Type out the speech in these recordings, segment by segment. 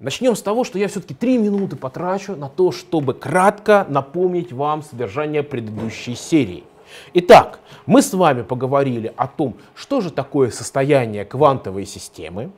начнем с того, что я все-таки три минуты потрачу на то, чтобы кратко напомнить вам содержание предыдущей серии. Итак, мы с вами поговорили о том, что же такое состояние квантовой системы,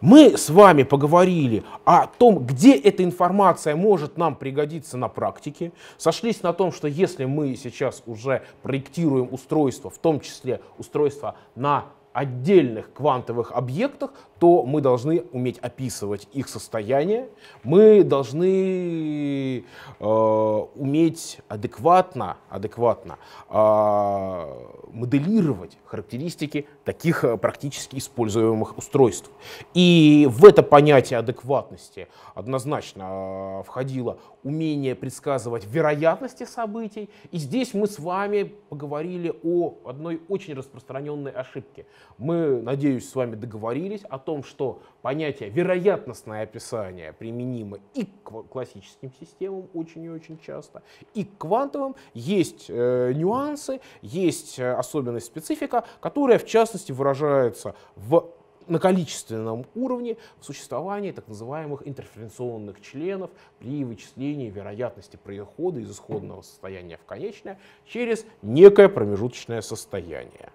мы с вами поговорили о том, где эта информация может нам пригодиться на практике. Сошлись на том, что если мы сейчас уже проектируем устройство, в том числе устройство на отдельных квантовых объектах, то мы должны уметь описывать их состояние, мы должны э, уметь адекватно, адекватно э, моделировать характеристики таких э, практически используемых устройств. И в это понятие адекватности однозначно э, входило умение предсказывать вероятности событий. И здесь мы с вами поговорили о одной очень распространенной ошибке. Мы, надеюсь, с вами договорились о том, что понятие вероятностное описание применимо и к классическим системам очень и очень часто, и к квантовым. Есть э, нюансы, есть э, особенность специфика, которая в частности выражается в на количественном уровне в существовании так называемых интерференционных членов при вычислении вероятности перехода из исходного состояния в конечное через некое промежуточное состояние.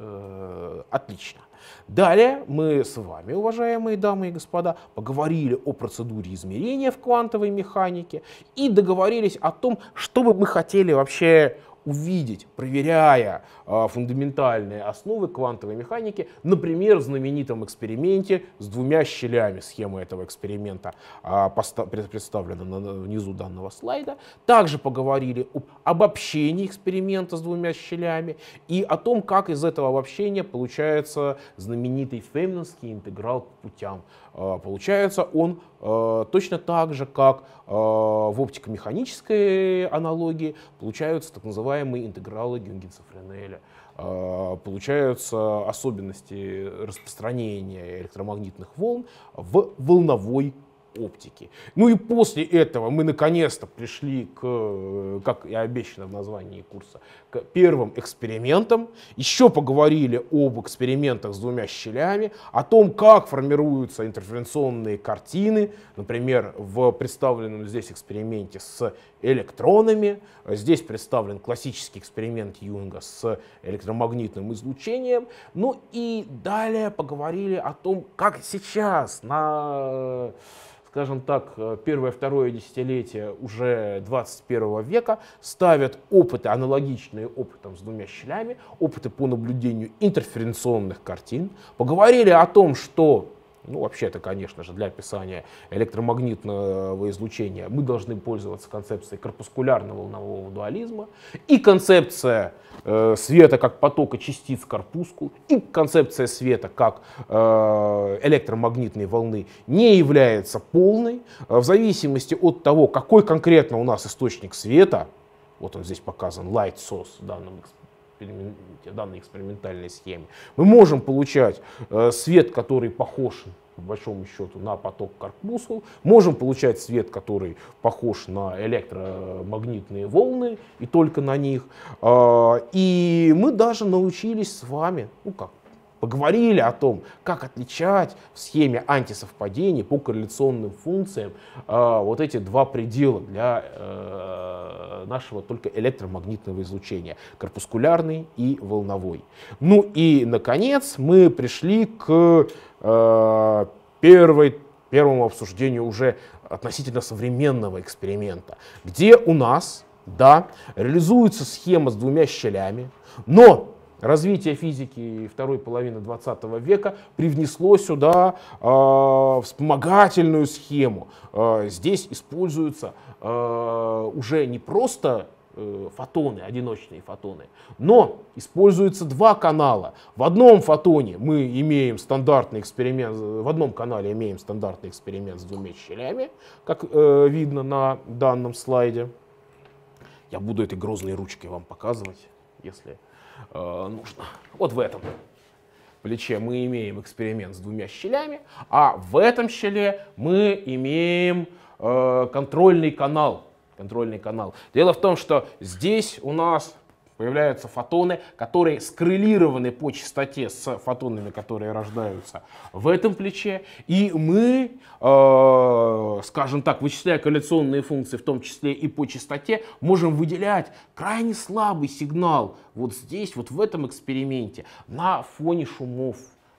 Э, отлично. Далее мы с вами, уважаемые дамы и господа, поговорили о процедуре измерения в квантовой механике и договорились о том, что бы мы хотели вообще увидеть, проверяя э, фундаментальные основы квантовой механики, например, в знаменитом эксперименте с двумя щелями. Схема этого эксперимента э, представлена на, внизу данного слайда. Также поговорили об обобщении эксперимента с двумя щелями и о том, как из этого обобщения получается знаменитый феминский интеграл по путям. Э, получается он э, точно так же, как э, в оптико-механической аналогии получаются так называемые интегралы Гюнгенса-Френеля. Получаются особенности распространения электромагнитных волн в волновой оптики. Ну и после этого мы наконец-то пришли к, как и обещано в названии курса, к первым экспериментам. Еще поговорили об экспериментах с двумя щелями, о том, как формируются интерференционные картины, например, в представленном здесь эксперименте с электронами. Здесь представлен классический эксперимент Юнга с электромагнитным излучением. Ну и далее поговорили о том, как сейчас на скажем так, первое-второе десятилетие уже 21 века ставят опыты, аналогичные опытам с двумя щелями, опыты по наблюдению интерференционных картин. Поговорили о том, что ну, вообще это, конечно же, для описания электромагнитного излучения. Мы должны пользоваться концепцией корпускулярного волнового дуализма и концепция э, света как потока частиц корпускул и концепция света как э, электромагнитной волны не является полной. В зависимости от того, какой конкретно у нас источник света, вот он здесь показан, light source в данном данной экспериментальной схеме, мы можем получать э, свет, который похож по большому счету на поток корпускул, можем получать свет, который похож на электромагнитные волны и только на них. Э, и мы даже научились с вами, ну как, поговорили о том, как отличать в схеме антисовпадений по корреляционным функциям э, вот эти два предела для э, нашего только электромагнитного излучения, корпускулярный и волновой. Ну и, наконец, мы пришли к э, первой, первому обсуждению уже относительно современного эксперимента, где у нас да, реализуется схема с двумя щелями, но развитие физики второй половины 20 века привнесло сюда э, вспомогательную схему. Э, здесь используются э, уже не просто э, фотоны, одиночные фотоны, но используются два канала. В одном фотоне мы имеем стандартный эксперимент, в одном канале имеем стандартный эксперимент с двумя щелями, как э, видно на данном слайде. Я буду этой грозной ручкой вам показывать, если нужно. Вот в этом плече мы имеем эксперимент с двумя щелями, а в этом щеле мы имеем э, контрольный канал. Контрольный канал. Дело в том, что здесь у нас появляются фотоны, которые скоррелированы по частоте с фотонами, которые рождаются в этом плече. И мы, э, скажем так, вычисляя корреляционные функции, в том числе и по частоте, можем выделять крайне слабый сигнал вот здесь, вот в этом эксперименте, на фоне шумов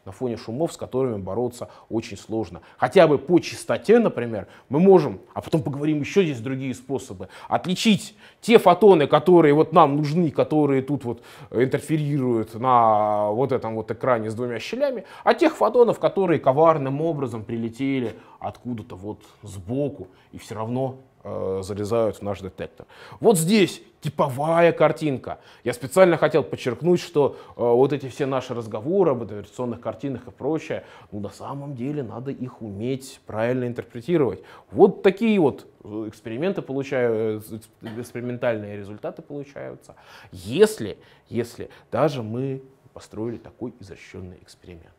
на фоне шумов, с которыми бороться очень сложно. Хотя бы по частоте, например, мы можем, а потом поговорим еще здесь другие способы, отличить те фотоны, которые вот нам нужны, которые тут вот интерферируют на вот этом вот экране с двумя щелями, от тех фотонов, которые коварным образом прилетели откуда-то вот сбоку и все равно э, залезают в наш детектор. Вот здесь типовая картинка. Я специально хотел подчеркнуть, что э, вот эти все наши разговоры об инверсионных картинах и прочее, ну на самом деле надо их уметь правильно интерпретировать. Вот такие вот э, эксперименты получают, э, экспериментальные результаты получаются, если, если даже мы построили такой изощренный эксперимент.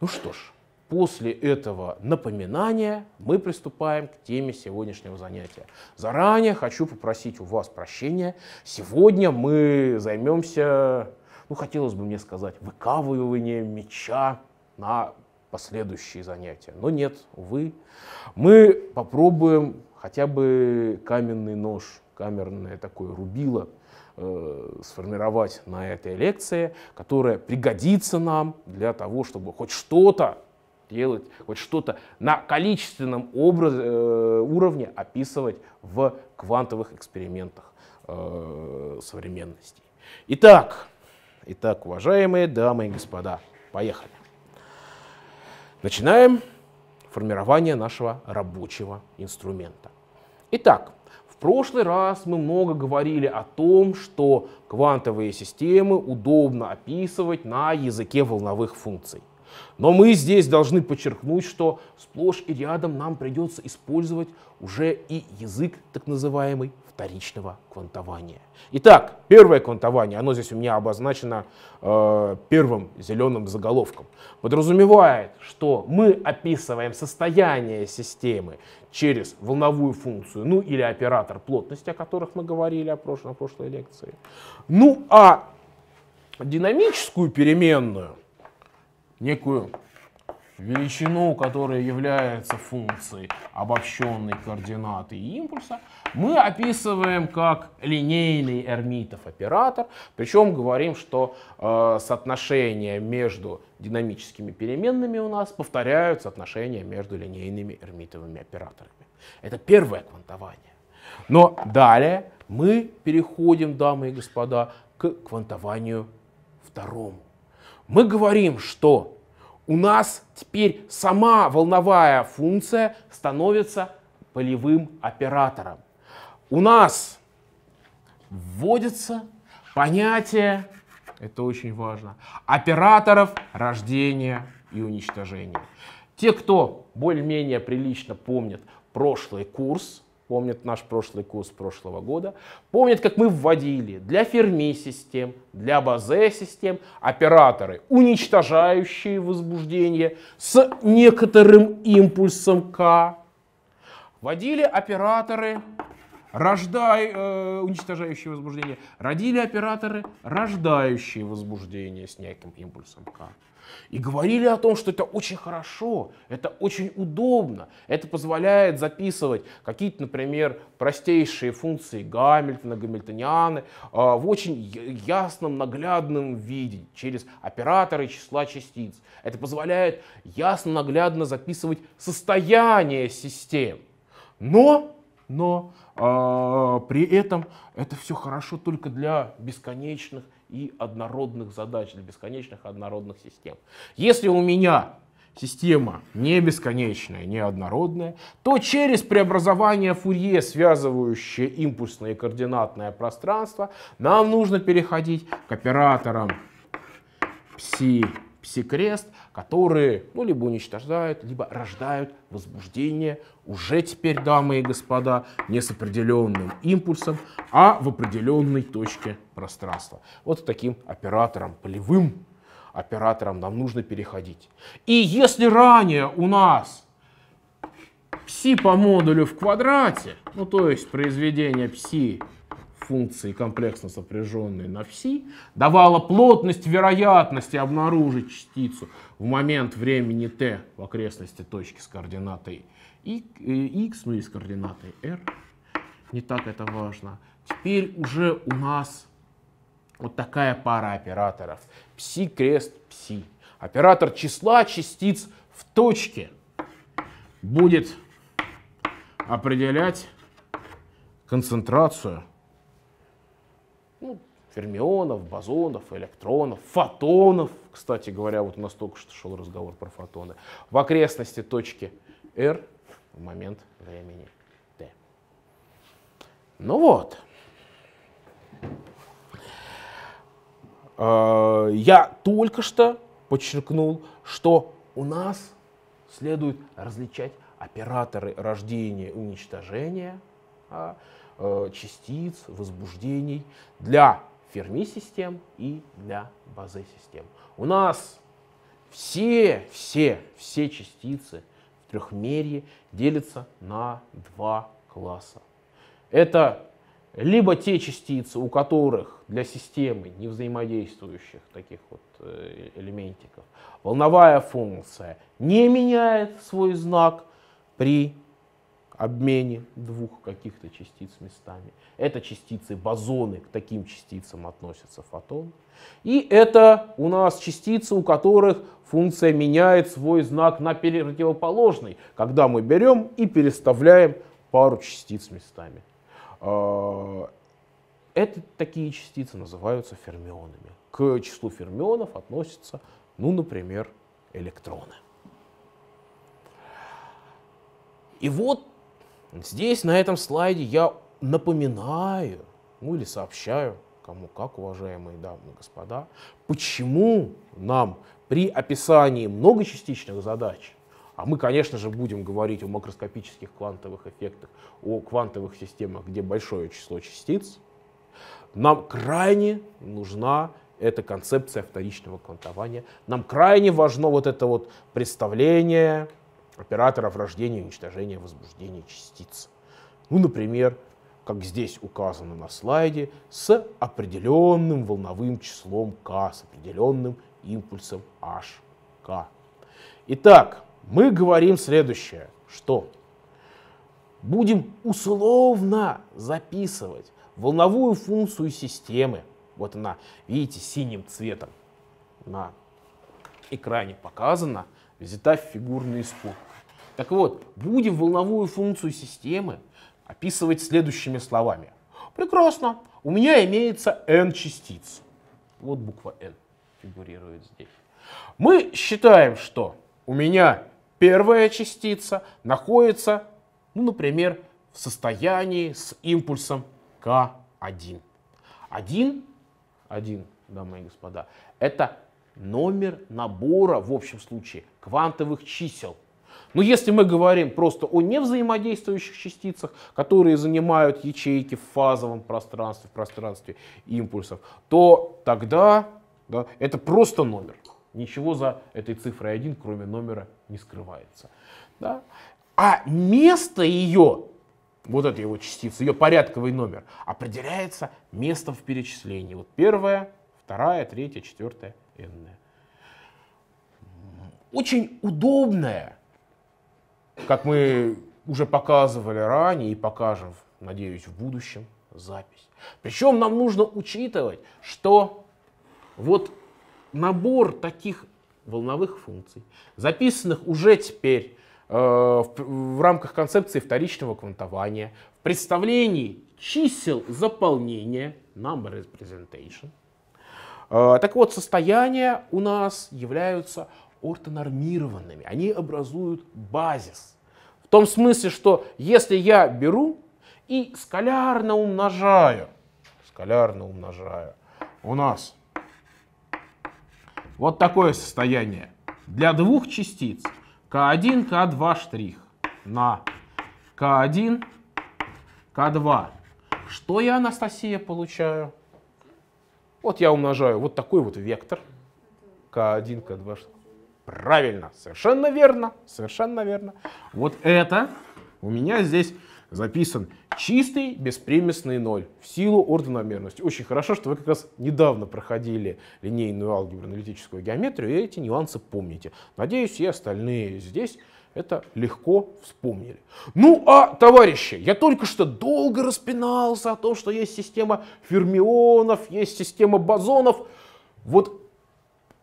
Ну что ж, После этого напоминания мы приступаем к теме сегодняшнего занятия. Заранее хочу попросить у вас прощения. Сегодня мы займемся, ну хотелось бы мне сказать, выкавыванием меча на последующие занятия. Но нет, увы. Мы попробуем хотя бы каменный нож, камерное такое рубило э, сформировать на этой лекции, которая пригодится нам для того, чтобы хоть что-то делать, хоть что-то на количественном образ, э, уровне описывать в квантовых экспериментах э, современности. Итак, итак, уважаемые дамы и господа, поехали. Начинаем формирование нашего рабочего инструмента. Итак, в прошлый раз мы много говорили о том, что квантовые системы удобно описывать на языке волновых функций. Но мы здесь должны подчеркнуть, что сплошь и рядом нам придется использовать уже и язык так называемый вторичного квантования. Итак, первое квантование, оно здесь у меня обозначено э, первым зеленым заголовком, подразумевает, что мы описываем состояние системы через волновую функцию, ну или оператор плотности, о которых мы говорили о прошлой, на прошлой лекции. Ну а динамическую переменную – некую величину, которая является функцией обобщенной координаты импульса, мы описываем как линейный эрмитов оператор, причем говорим, что э, соотношения между динамическими переменными у нас повторяют соотношения между линейными эрмитовыми операторами. Это первое квантование. Но далее мы переходим, дамы и господа, к квантованию второму мы говорим, что у нас теперь сама волновая функция становится полевым оператором. У нас вводится понятие, это очень важно, операторов рождения и уничтожения. Те, кто более-менее прилично помнит прошлый курс, помнят наш прошлый курс прошлого года, помнят, как мы вводили для Ферми-систем, для Базе-систем операторы, уничтожающие возбуждение с некоторым импульсом К. Вводили операторы, рождай, э, уничтожающие возбуждение, родили операторы, рождающие возбуждение с неким импульсом К. И говорили о том, что это очень хорошо, это очень удобно, это позволяет записывать какие-то, например, простейшие функции Гамильтона, Гамильтонианы а, в очень ясном, наглядном виде через операторы числа частиц. Это позволяет ясно, наглядно записывать состояние систем. Но, но э, при этом это все хорошо только для бесконечных и однородных задач, для бесконечных однородных систем. Если у меня система не бесконечная, не однородная, то через преобразование Фурье, связывающее импульсное и координатное пространство, нам нужно переходить к операторам пси пси-крест, которые ну, либо уничтожают, либо рождают возбуждение уже теперь, дамы и господа, не с определенным импульсом, а в определенной точке пространства. Вот таким оператором, полевым оператором нам нужно переходить. И если ранее у нас пси по модулю в квадрате, ну то есть произведение пси функции комплексно сопряженной на psi давала плотность вероятности обнаружить частицу в момент времени t в окрестности точки с координатой x, ну и с координатой r. Не так это важно. Теперь уже у нас вот такая пара операторов. Пси крест пси. Оператор числа частиц в точке будет определять концентрацию фермионов, бозонов, электронов, фотонов. Кстати говоря, вот у нас только что шел разговор про фотоны. В окрестности точки R в момент времени t. Ну вот. А, я только что подчеркнул, что у нас следует различать операторы рождения и уничтожения а, э, частиц, возбуждений для ферми-систем и для базе-систем. У нас все, все, все частицы в трехмерии делятся на два класса. Это либо те частицы, у которых для системы не взаимодействующих таких вот э, элементиков волновая функция не меняет свой знак при обмене двух каких-то частиц местами. Это частицы бозоны, к таким частицам относятся фотон. И это у нас частицы, у которых функция меняет свой знак на противоположный, когда мы берем и переставляем пару частиц местами. А, это такие частицы называются фермионами. К числу фермионов относятся, ну, например, электроны. И вот здесь, на этом слайде, я напоминаю, ну или сообщаю, кому как, уважаемые дамы и господа, почему нам при описании многочастичных задач, а мы, конечно же, будем говорить о макроскопических квантовых эффектах, о квантовых системах, где большое число частиц, нам крайне нужна эта концепция вторичного квантования. Нам крайне важно вот это вот представление операторов рождения, уничтожения, возбуждения частиц. Ну, например, как здесь указано на слайде, с определенным волновым числом k, с определенным импульсом hk. Итак, мы говорим следующее, что будем условно записывать волновую функцию системы. Вот она, видите, синим цветом на экране показана, взята в фигурный испуг. Так вот, будем волновую функцию системы описывать следующими словами. Прекрасно, у меня имеется n частиц. Вот буква n фигурирует здесь. Мы считаем, что у меня первая частица находится, ну, например, в состоянии с импульсом k1. 1, 1, дамы и господа, это номер набора, в общем случае, квантовых чисел – но если мы говорим просто о невзаимодействующих частицах, которые занимают ячейки в фазовом пространстве, в пространстве импульсов, то тогда да, это просто номер. Ничего за этой цифрой 1, кроме номера, не скрывается. Да? А место ее, вот этой его частицы, ее порядковый номер, определяется местом в перечислении. Вот первая, вторая, третья, четвертая, n. Очень удобная как мы уже показывали ранее и покажем, надеюсь, в будущем, запись. Причем нам нужно учитывать, что вот набор таких волновых функций, записанных уже теперь э, в, в рамках концепции вторичного квантования, в представлении чисел заполнения, number representation, э, так вот, состояния у нас являются ортонормированными, они образуют базис. В том смысле, что если я беру и скалярно умножаю, скалярно умножаю, у нас вот такое состояние для двух частиц К1, К2 штрих на К1, К2. Что я, Анастасия, получаю? Вот я умножаю вот такой вот вектор К1, К2 штрих. Правильно, совершенно верно, совершенно верно. Вот это у меня здесь записан чистый беспримесный ноль в силу ордономерности. Очень хорошо, что вы как раз недавно проходили линейную алгебру, аналитическую геометрию, и эти нюансы помните. Надеюсь, и остальные здесь это легко вспомнили. Ну а, товарищи, я только что долго распинался о том, что есть система фермионов, есть система бозонов. Вот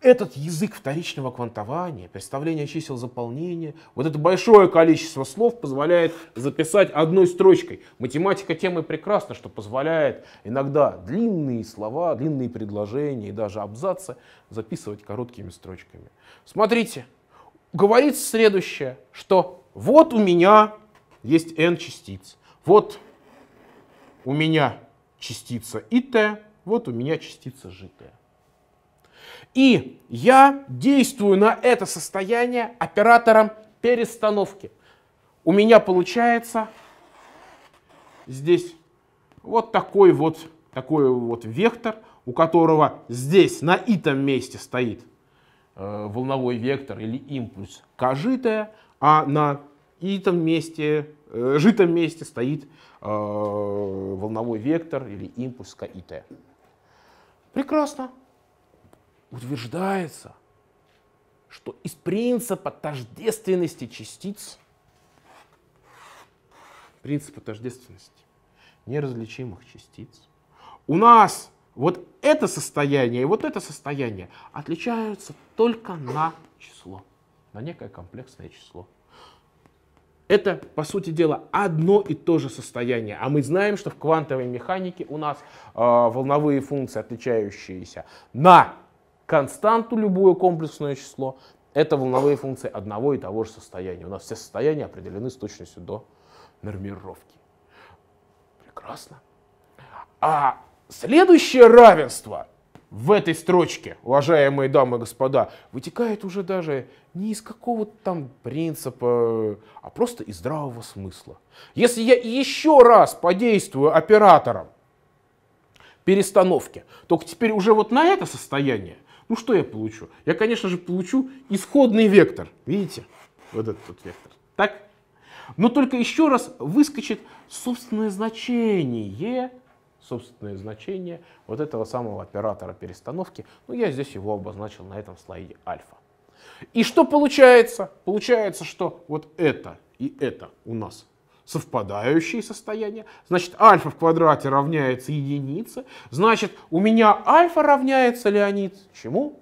этот язык вторичного квантования, представления чисел заполнения, вот это большое количество слов позволяет записать одной строчкой. Математика темы прекрасна, что позволяет иногда длинные слова, длинные предложения и даже абзацы записывать короткими строчками. Смотрите, говорится следующее, что вот у меня есть n частиц, вот у меня частица it, вот у меня частица житая. И я действую на это состояние оператором перестановки. У меня получается здесь вот такой вот, такой вот вектор, у которого здесь на итом месте стоит э, волновой вектор или импульс кожитая, а на итом месте, э, житом месте стоит э, волновой вектор или импульс КИТ. Прекрасно утверждается, что из принципа тождественности частиц, принципа тождественности неразличимых частиц, у нас вот это состояние и вот это состояние отличаются только на число, на некое комплексное число. Это, по сути дела, одно и то же состояние. А мы знаем, что в квантовой механике у нас э, волновые функции, отличающиеся на константу, любое комплексное число, это волновые функции одного и того же состояния. У нас все состояния определены с точностью до нормировки. Прекрасно. А следующее равенство в этой строчке, уважаемые дамы и господа, вытекает уже даже не из какого-то там принципа, а просто из здравого смысла. Если я еще раз подействую оператором перестановки, только теперь уже вот на это состояние ну что я получу? Я, конечно же, получу исходный вектор. Видите? Вот этот вот вектор. Так? Но только еще раз выскочит собственное значение, собственное значение вот этого самого оператора перестановки. Ну, я здесь его обозначил на этом слайде альфа. И что получается? Получается, что вот это и это у нас совпадающие состояния. Значит, альфа в квадрате равняется единице. Значит, у меня альфа равняется, Леонид, чему?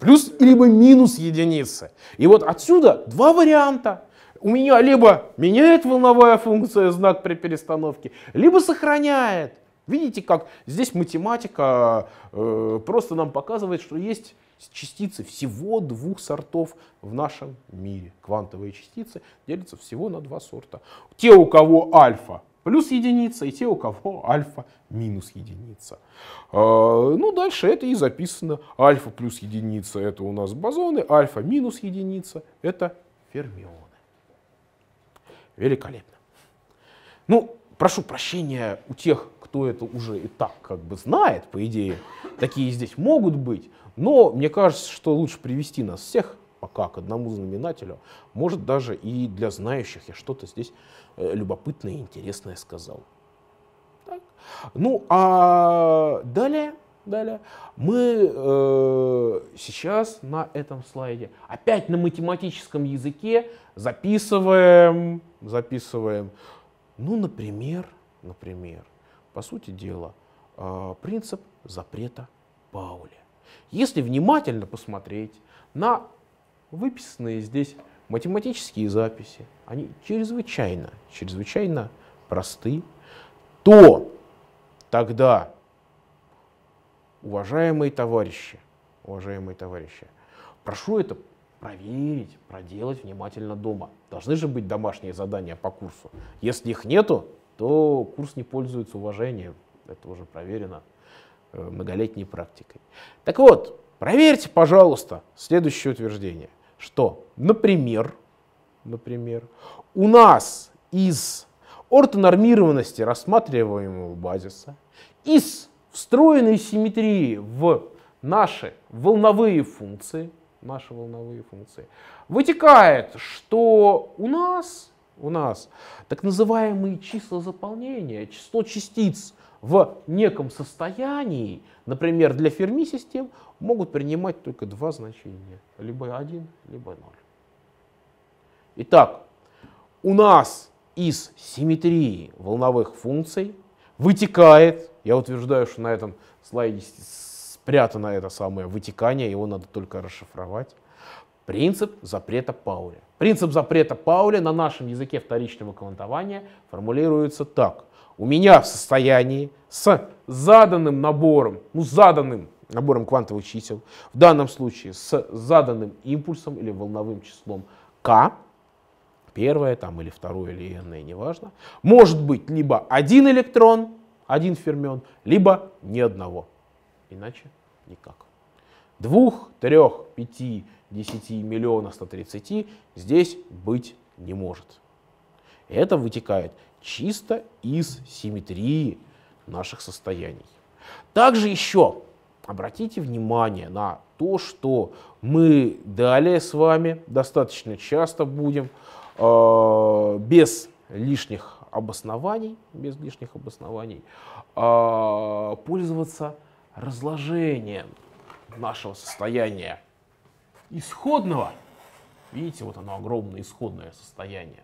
Плюс либо минус единицы. И вот отсюда два варианта. У меня либо меняет волновая функция знак при перестановке, либо сохраняет. Видите, как здесь математика э, просто нам показывает, что есть частицы всего двух сортов в нашем мире. Квантовые частицы делятся всего на два сорта. Те, у кого альфа плюс единица, и те, у кого альфа минус единица. А, ну, дальше это и записано. Альфа плюс единица это у нас бозоны, альфа минус единица это фермионы. Великолепно. Ну, прошу прощения у тех, кто это уже и так как бы знает, по идее, такие здесь могут быть. Но мне кажется, что лучше привести нас всех пока к одному знаменателю. Может даже и для знающих я что-то здесь э, любопытное и интересное сказал. Так. Ну а далее, далее мы э, сейчас на этом слайде опять на математическом языке записываем, записываем, ну, например, например, по сути дела, э, принцип запрета Пауля. Если внимательно посмотреть на выписанные здесь математические записи, они чрезвычайно, чрезвычайно просты, то тогда, уважаемые товарищи, уважаемые товарищи, прошу это проверить, проделать внимательно дома. Должны же быть домашние задания по курсу. Если их нету, то курс не пользуется уважением. Это уже проверено многолетней практикой. Так вот, проверьте, пожалуйста, следующее утверждение, что, например, например, у нас из ортонормированности рассматриваемого базиса, из встроенной симметрии в наши волновые функции, наши волновые функции, вытекает, что у нас, у нас так называемые числа заполнения, число частиц в неком состоянии, например, для Ферми-систем, могут принимать только два значения, либо 1, либо 0. Итак, у нас из симметрии волновых функций вытекает, я утверждаю, что на этом слайде спрятано это самое вытекание, его надо только расшифровать, принцип запрета Пауля. Принцип запрета Пауля на нашем языке вторичного квантования формулируется так. У меня в состоянии с заданным набором, ну заданным набором квантовых чисел, в данном случае с заданным импульсом или волновым числом k, первое там или второе или n, неважно, может быть либо один электрон, один фермион, либо ни одного. Иначе никак. Двух, трех, пяти, десяти, миллиона, 130 здесь быть не может. Это вытекает чисто из симметрии наших состояний. Также еще обратите внимание на то, что мы далее с вами достаточно часто будем э, без лишних обоснований, без лишних обоснований э, пользоваться разложением нашего состояния исходного, видите, вот оно огромное исходное состояние,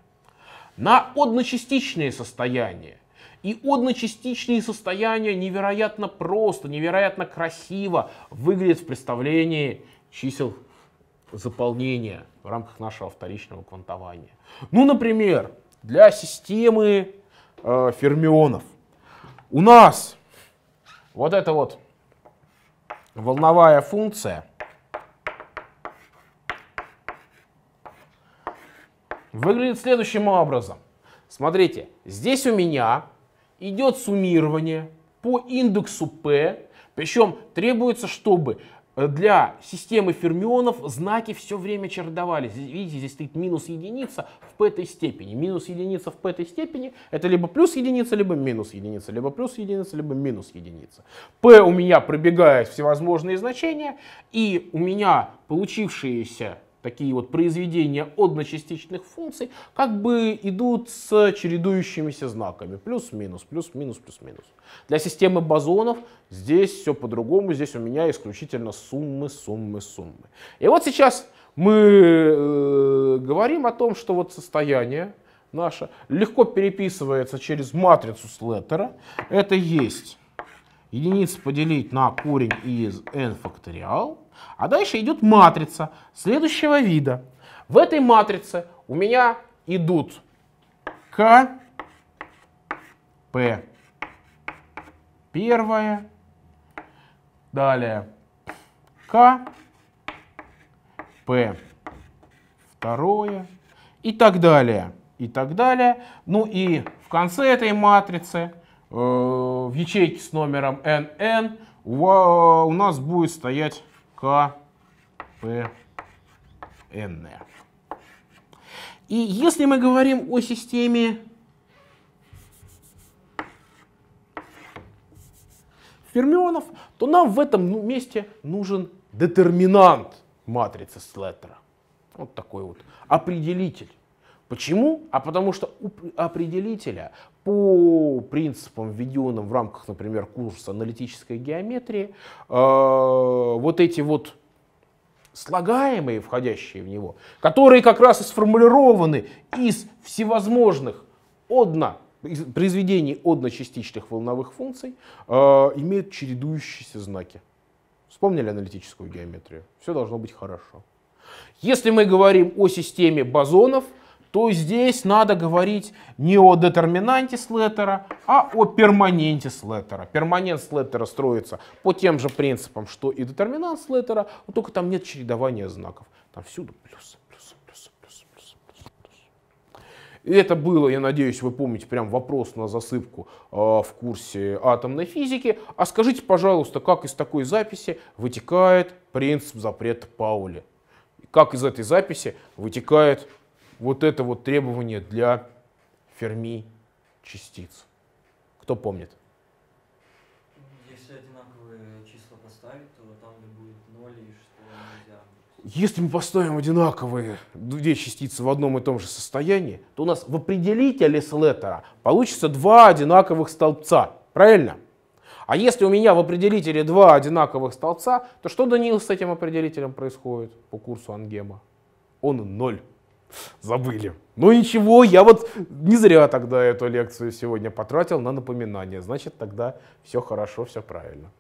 на одночастичные состояния. И одночастичные состояния невероятно просто, невероятно красиво выглядят в представлении чисел заполнения в рамках нашего вторичного квантования. Ну, например, для системы э, фермионов у нас вот эта вот волновая функция выглядит следующим образом. Смотрите, здесь у меня идет суммирование по индексу P, причем требуется, чтобы для системы фермионов знаки все время чередовались. Видите, здесь стоит минус единица в p степени. Минус единица в p степени это либо плюс единица, либо минус единица, либо плюс единица, либо минус единица. p у меня пробегает всевозможные значения, и у меня получившиеся такие вот произведения одночастичных функций как бы идут с чередующимися знаками. Плюс-минус, плюс-минус, плюс-минус. Для системы бозонов здесь все по-другому. Здесь у меня исключительно суммы, суммы, суммы. И вот сейчас мы э, говорим о том, что вот состояние наше легко переписывается через матрицу Слеттера. Это есть единица поделить на корень из n факториал а дальше идет матрица следующего вида. В этой матрице у меня идут К, П, первое, далее К, П, второе и так далее. И так далее. Ну и в конце этой матрицы, э, в ячейке с номером NN, у нас будет стоять К, П, Н. И если мы говорим о системе фермионов, то нам в этом месте нужен детерминант матрицы Слеттера. Вот такой вот определитель. Почему? А потому что у определителя по принципам, введенным в рамках, например, курса аналитической геометрии, э, вот эти вот слагаемые, входящие в него, которые как раз и сформулированы из всевозможных одно, из произведений одночастичных волновых функций, э, имеют чередующиеся знаки. Вспомнили аналитическую геометрию? Все должно быть хорошо. Если мы говорим о системе бозонов, то здесь надо говорить не о детерминанте Слеттера, а о перманенте Слеттера. Перманент Слеттера строится по тем же принципам, что и детерминант Слеттера, но только там нет чередования знаков. Там всюду плюсы, плюсы, плюсы, плюсы, плюсы, плюсы, плюсы. И это было, я надеюсь, вы помните, прям вопрос на засыпку э, в курсе атомной физики. А скажите, пожалуйста, как из такой записи вытекает принцип запрета Паули? Как из этой записи вытекает вот это вот требование для Ферми частиц. Кто помнит? Если одинаковые числа поставить, то там будет 0 и что нельзя. Если мы поставим одинаковые две частицы в одном и том же состоянии, то у нас в определителе слеттера получится два одинаковых столбца. Правильно? А если у меня в определителе два одинаковых столбца, то что, Данил, с этим определителем происходит по курсу ангема? Он ноль. Забыли. Ну ничего, я вот не зря тогда эту лекцию сегодня потратил на напоминание. Значит, тогда все хорошо, все правильно.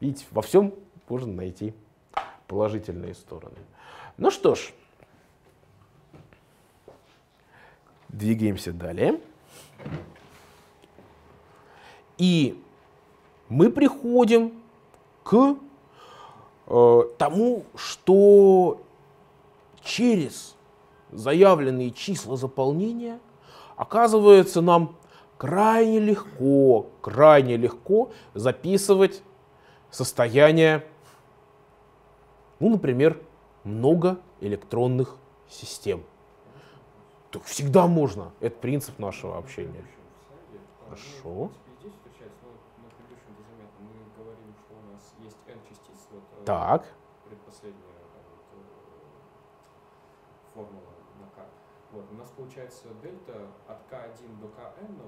Видите, во всем можно найти положительные стороны. Ну что ж, двигаемся далее. И мы приходим к э, тому, что через заявленные числа заполнения оказывается нам крайне легко, крайне легко записывать состояние, ну, например, много электронных систем. Так всегда можно. Это принцип нашего общения. Хорошо. Так. Предпоследняя вот, формула на К. Вот, у нас получается дельта от К1 до КН.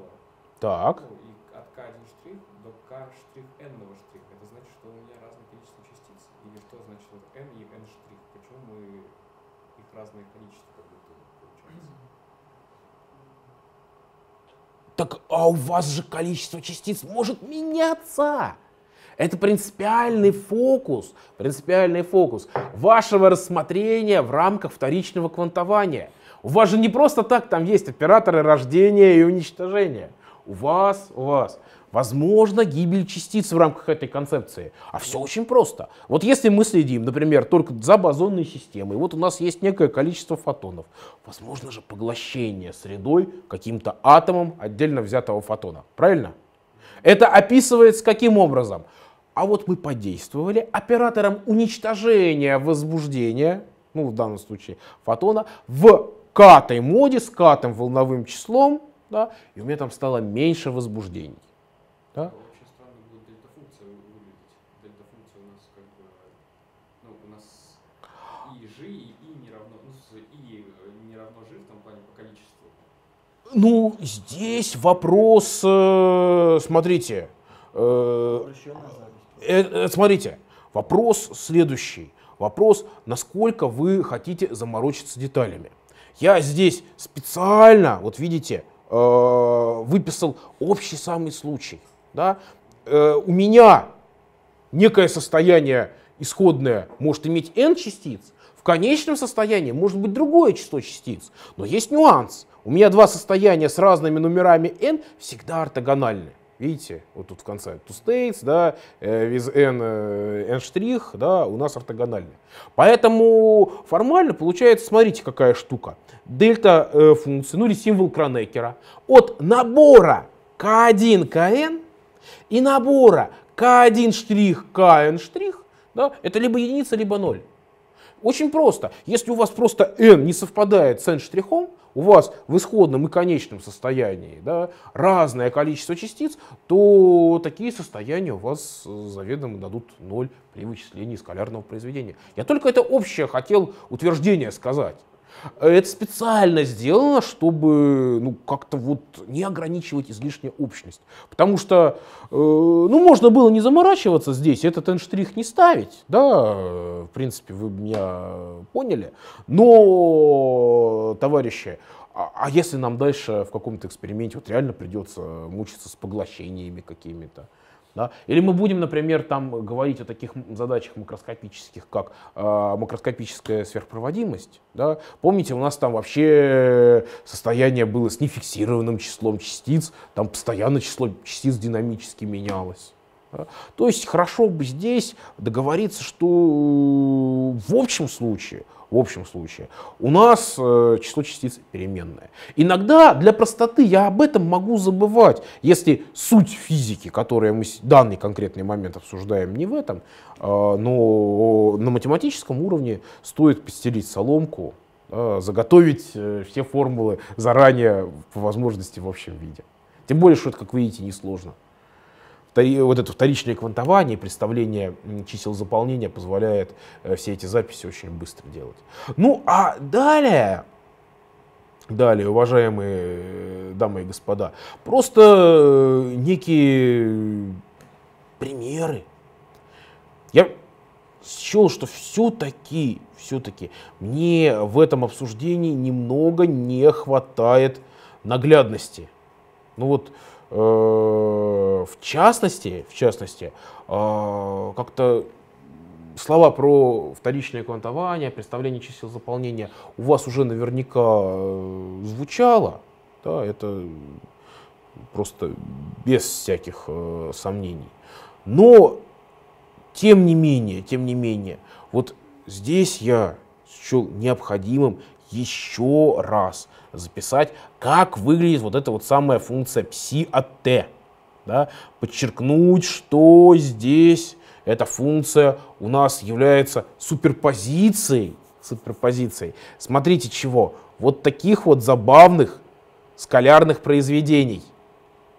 Так. Ну, и от К1 штрих до К штрих N штрих. Это значит, что у меня разное количество частиц. Или что значит вот N и N штрих? Почему мы их разное количество как будто получается? Так а у вас же количество частиц может меняться. Это принципиальный фокус, принципиальный фокус вашего рассмотрения в рамках вторичного квантования. У вас же не просто так там есть операторы рождения и уничтожения. У вас, у вас, возможно, гибель частиц в рамках этой концепции. А все очень просто. Вот если мы следим, например, только за бозонной системой, вот у нас есть некое количество фотонов. Возможно же поглощение средой каким-то атомом отдельно взятого фотона. Правильно? Это описывается каким образом? А вот мы подействовали оператором уничтожения возбуждения, ну в данном случае фотона, в катой моде с катым волновым числом, да, и у меня там стало меньше возбуждений. Да? Очень странно будет дельта-функция выглядеть. Дельта-функция у нас как бы, у нас и G, и I не равно, И не равно G в том плане по количеству. Ну, здесь вопрос, э, смотрите, э, Э, э, смотрите, вопрос следующий. Вопрос, насколько вы хотите заморочиться деталями. Я здесь специально, вот видите, э, выписал общий самый случай. Да? У меня некое состояние исходное может иметь n частиц, в конечном состоянии может быть другое число частиц. Но есть нюанс. У меня два состояния с разными номерами n всегда ортогональны. Видите, вот тут в конце two states, да, э, with n, э, n штрих, да, у нас ортогональный. Поэтому формально получается, смотрите, какая штука. Дельта э, функции, ну или символ Кронекера, от набора k1, kn и набора k1 штрих, kn штрих, да, это либо единица, либо ноль. Очень просто. Если у вас просто n не совпадает с n штрихом, у вас в исходном и конечном состоянии да, разное количество частиц, то такие состояния у вас заведомо дадут ноль при вычислении скалярного произведения. Я только это общее хотел утверждение сказать. Это специально сделано, чтобы ну, как-то вот не ограничивать излишнюю общность. Потому что э, ну, можно было не заморачиваться здесь, этот n-штрих не ставить. Да, в принципе, вы меня поняли. Но, товарищи, а, а если нам дальше в каком-то эксперименте вот реально придется мучиться с поглощениями какими-то, да? Или мы будем, например, там говорить о таких задачах макроскопических, как э, макроскопическая сверхпроводимость. Да? Помните, у нас там вообще состояние было с нефиксированным числом частиц, там постоянно число частиц динамически менялось. То есть хорошо бы здесь договориться, что в общем случае в общем случае, у нас э, число частиц переменное. Иногда для простоты я об этом могу забывать, если суть физики, которую мы в данный конкретный момент обсуждаем, не в этом, э, но на математическом уровне стоит постелить соломку, э, заготовить э, все формулы заранее по возможности в общем виде. Тем более, что это, как видите, несложно. Вот это вторичное квантование, представление чисел заполнения позволяет э, все эти записи очень быстро делать. Ну, а далее, далее, уважаемые э, дамы и господа, просто э, некие примеры. Я счел, что все-таки, все-таки мне в этом обсуждении немного не хватает наглядности. Ну вот, в частности, в частности, э, как-то слова про вторичное квантование, представление чисел заполнения у вас уже наверняка э, звучало. Да, это просто без всяких э, сомнений. Но, тем не менее, тем не менее, вот здесь я счел необходимым еще раз записать, как выглядит вот эта вот самая функция psi от t. Да? Подчеркнуть, что здесь эта функция у нас является суперпозицией. суперпозицией. Смотрите чего. Вот таких вот забавных скалярных произведений.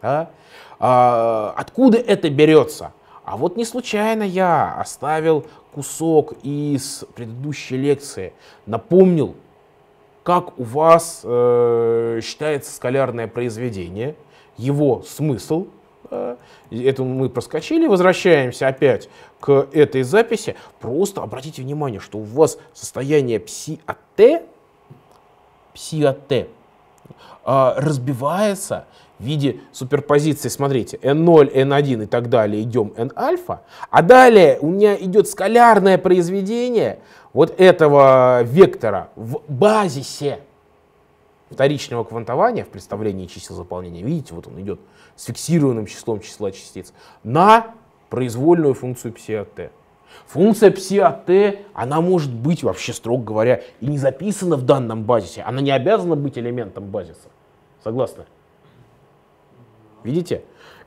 Да? А, откуда это берется? А вот не случайно я оставил кусок из предыдущей лекции, напомнил как у вас э, считается скалярное произведение, его смысл. Э, это мы проскочили, возвращаемся опять к этой записи. Просто обратите внимание, что у вас состояние пси от t, пси от t разбивается в виде суперпозиции, смотрите, n0, n1 и так далее, идем n-альфа, а далее у меня идет скалярное произведение, вот этого вектора в базисе вторичного квантования в представлении чисел заполнения, видите, вот он идет с фиксированным числом числа частиц, на произвольную функцию пси от t. Функция пси от t, она может быть, вообще строго говоря, и не записана в данном базисе. Она не обязана быть элементом базиса. Согласны? Видите?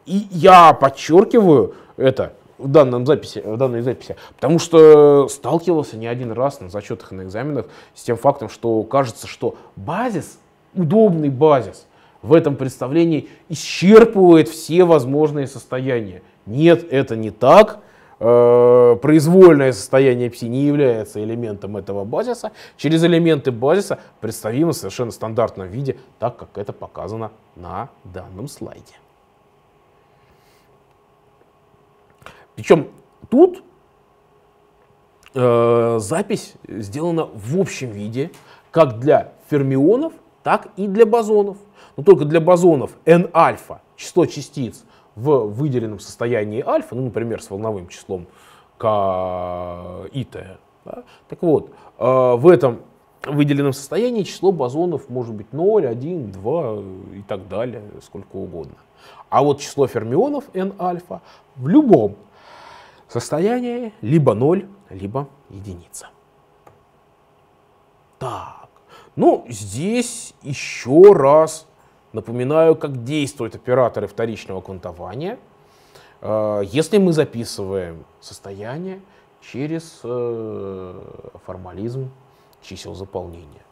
И я подчеркиваю это, в, данном записи, в данной записи, потому что сталкивался не один раз на зачетах и на экзаменах с тем фактом, что кажется, что базис, удобный базис в этом представлении исчерпывает все возможные состояния. Нет, это не так. Э, произвольное состояние пси не является элементом этого базиса. Через элементы базиса представимо в совершенно стандартном виде, так как это показано на данном слайде. Причем тут э, запись сделана в общем виде, как для фермионов, так и для бозонов. Но только для бозонов n-альфа, число частиц в выделенном состоянии альфа, ну, например, с волновым числом k и t. Да? Так вот, э, в этом выделенном состоянии число бозонов может быть 0, 1, 2 и так далее, сколько угодно. А вот число фермионов n-альфа в любом состояние либо 0, либо единица. Так, ну здесь еще раз напоминаю, как действуют операторы вторичного квантования. Э, если мы записываем состояние через э, формализм чисел заполнения.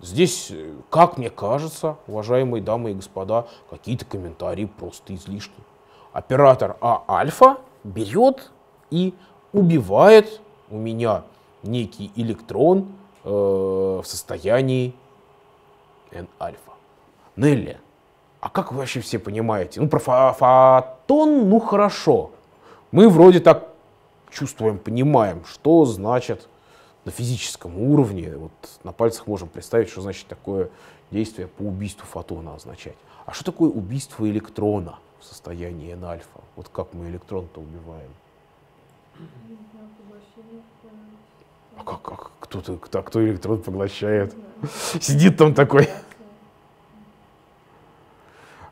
Здесь, как мне кажется, уважаемые дамы и господа, какие-то комментарии просто излишни. Оператор А альфа берет и убивает у меня некий электрон э, в состоянии N-альфа. Нелли, а как вы вообще все понимаете? Ну, про фотон, ну хорошо. Мы вроде так чувствуем, понимаем, что значит на физическом уровне. Вот на пальцах можем представить, что значит такое действие по убийству фотона означать. А что такое убийство электрона? в состоянии N-альфа. Вот как мы электрон-то убиваем. А как, как кто-то, кто, кто электрон поглощает? Сидит там такой.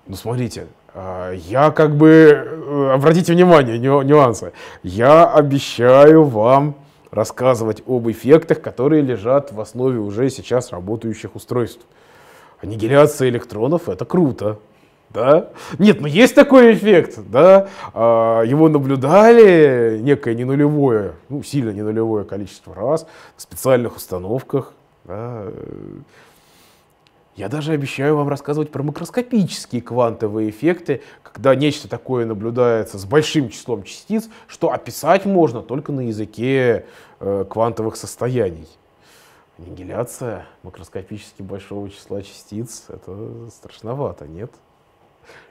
Ну, смотрите, а, я как бы, э, обратите внимание, нюансы. Я обещаю вам рассказывать об эффектах, которые лежат в основе уже сейчас работающих устройств. Аннигиляция электронов — это круто да? Нет, ну есть такой эффект, да? А, его наблюдали некое ненулевое, ну сильно ненулевое количество раз в специальных установках. Да? Я даже обещаю вам рассказывать про макроскопические квантовые эффекты, когда нечто такое наблюдается с большим числом частиц, что описать можно только на языке э, квантовых состояний. Аннигиляция макроскопически большого числа частиц — это страшновато, нет?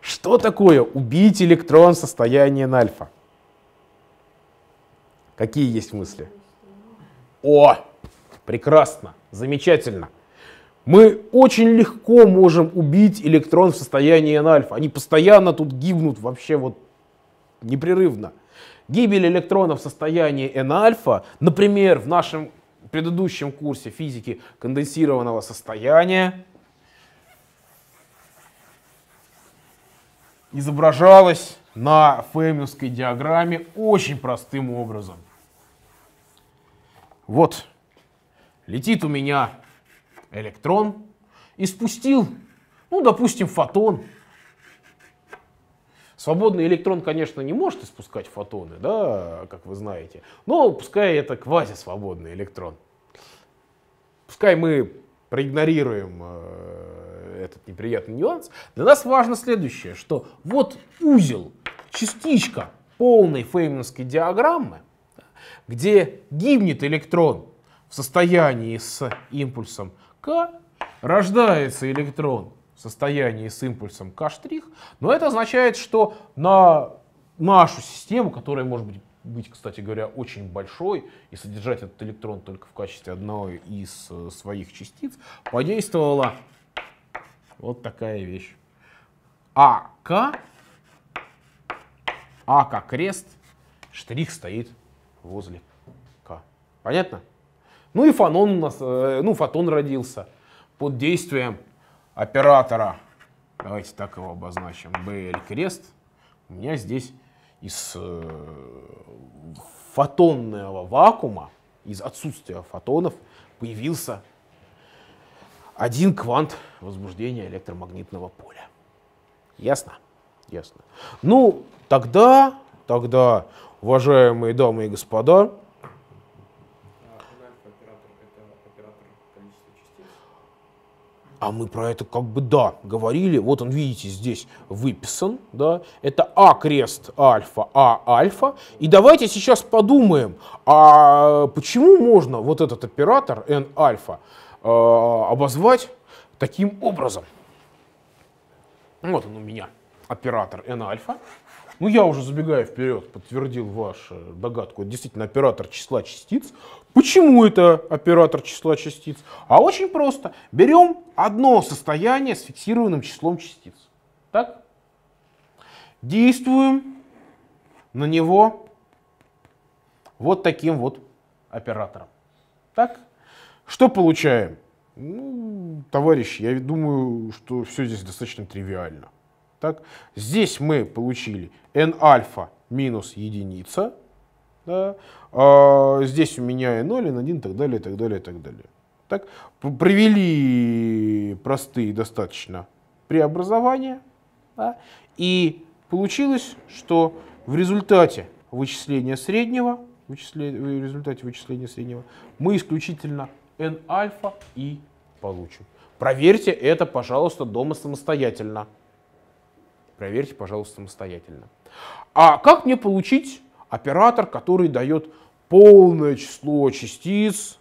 Что такое убить электрон состоянием альфа? Какие есть мысли? О, прекрасно, замечательно. Мы очень легко можем убить электрон в состоянии N-альфа. Они постоянно тут гибнут вообще вот непрерывно. Гибель электронов в состоянии N-альфа, например, в нашем предыдущем курсе физики конденсированного состояния, изображалась на феймовской диаграмме очень простым образом. Вот, летит у меня электрон и спустил, ну, допустим, фотон. Свободный электрон, конечно, не может испускать фотоны, да, как вы знаете, но пускай это квазисвободный электрон. Пускай мы проигнорируем э, этот неприятный нюанс. Для нас важно следующее, что вот узел, частичка полной феймановской диаграммы, где гибнет электрон в состоянии с импульсом К, рождается электрон в состоянии с импульсом К', но это означает, что на нашу систему, которая может быть, быть, кстати говоря, очень большой и содержать этот электрон только в качестве одного из э, своих частиц, подействовала вот такая вещь. АК, А как крест, штрих стоит возле К. Понятно? Ну и фонон у нас, э, ну фотон родился под действием оператора. Давайте так его обозначим. BL крест. У меня здесь из э, фотонного вакуума, из отсутствия фотонов, появился один квант возбуждения электромагнитного поля. Ясно? Ясно. Ну, тогда, тогда, уважаемые дамы и господа, А мы про это как бы да говорили. Вот он, видите, здесь выписан. Да? Это А крест альфа, А альфа. И давайте сейчас подумаем, а почему можно вот этот оператор N альфа э, обозвать таким образом? Вот он у меня, оператор N альфа. Ну, я уже забегая вперед, подтвердил вашу догадку. Это действительно оператор числа частиц. Почему это оператор числа частиц? А очень просто. Берем одно состояние с фиксированным числом частиц. Так? Действуем на него вот таким вот оператором. Так? Что получаем? Ну, товарищи, я думаю, что все здесь достаточно тривиально. Так? Здесь мы получили n альфа минус единица. Да? А здесь у меня n0, n1 и так далее, и так далее, и так далее. Так? Провели простые достаточно преобразования. Да? И получилось, что в результате вычисления среднего, вычисле, в результате вычисления среднего мы исключительно n альфа и получим. Проверьте это, пожалуйста, дома самостоятельно. Проверьте, пожалуйста, самостоятельно. А как мне получить оператор, который дает полное число частиц,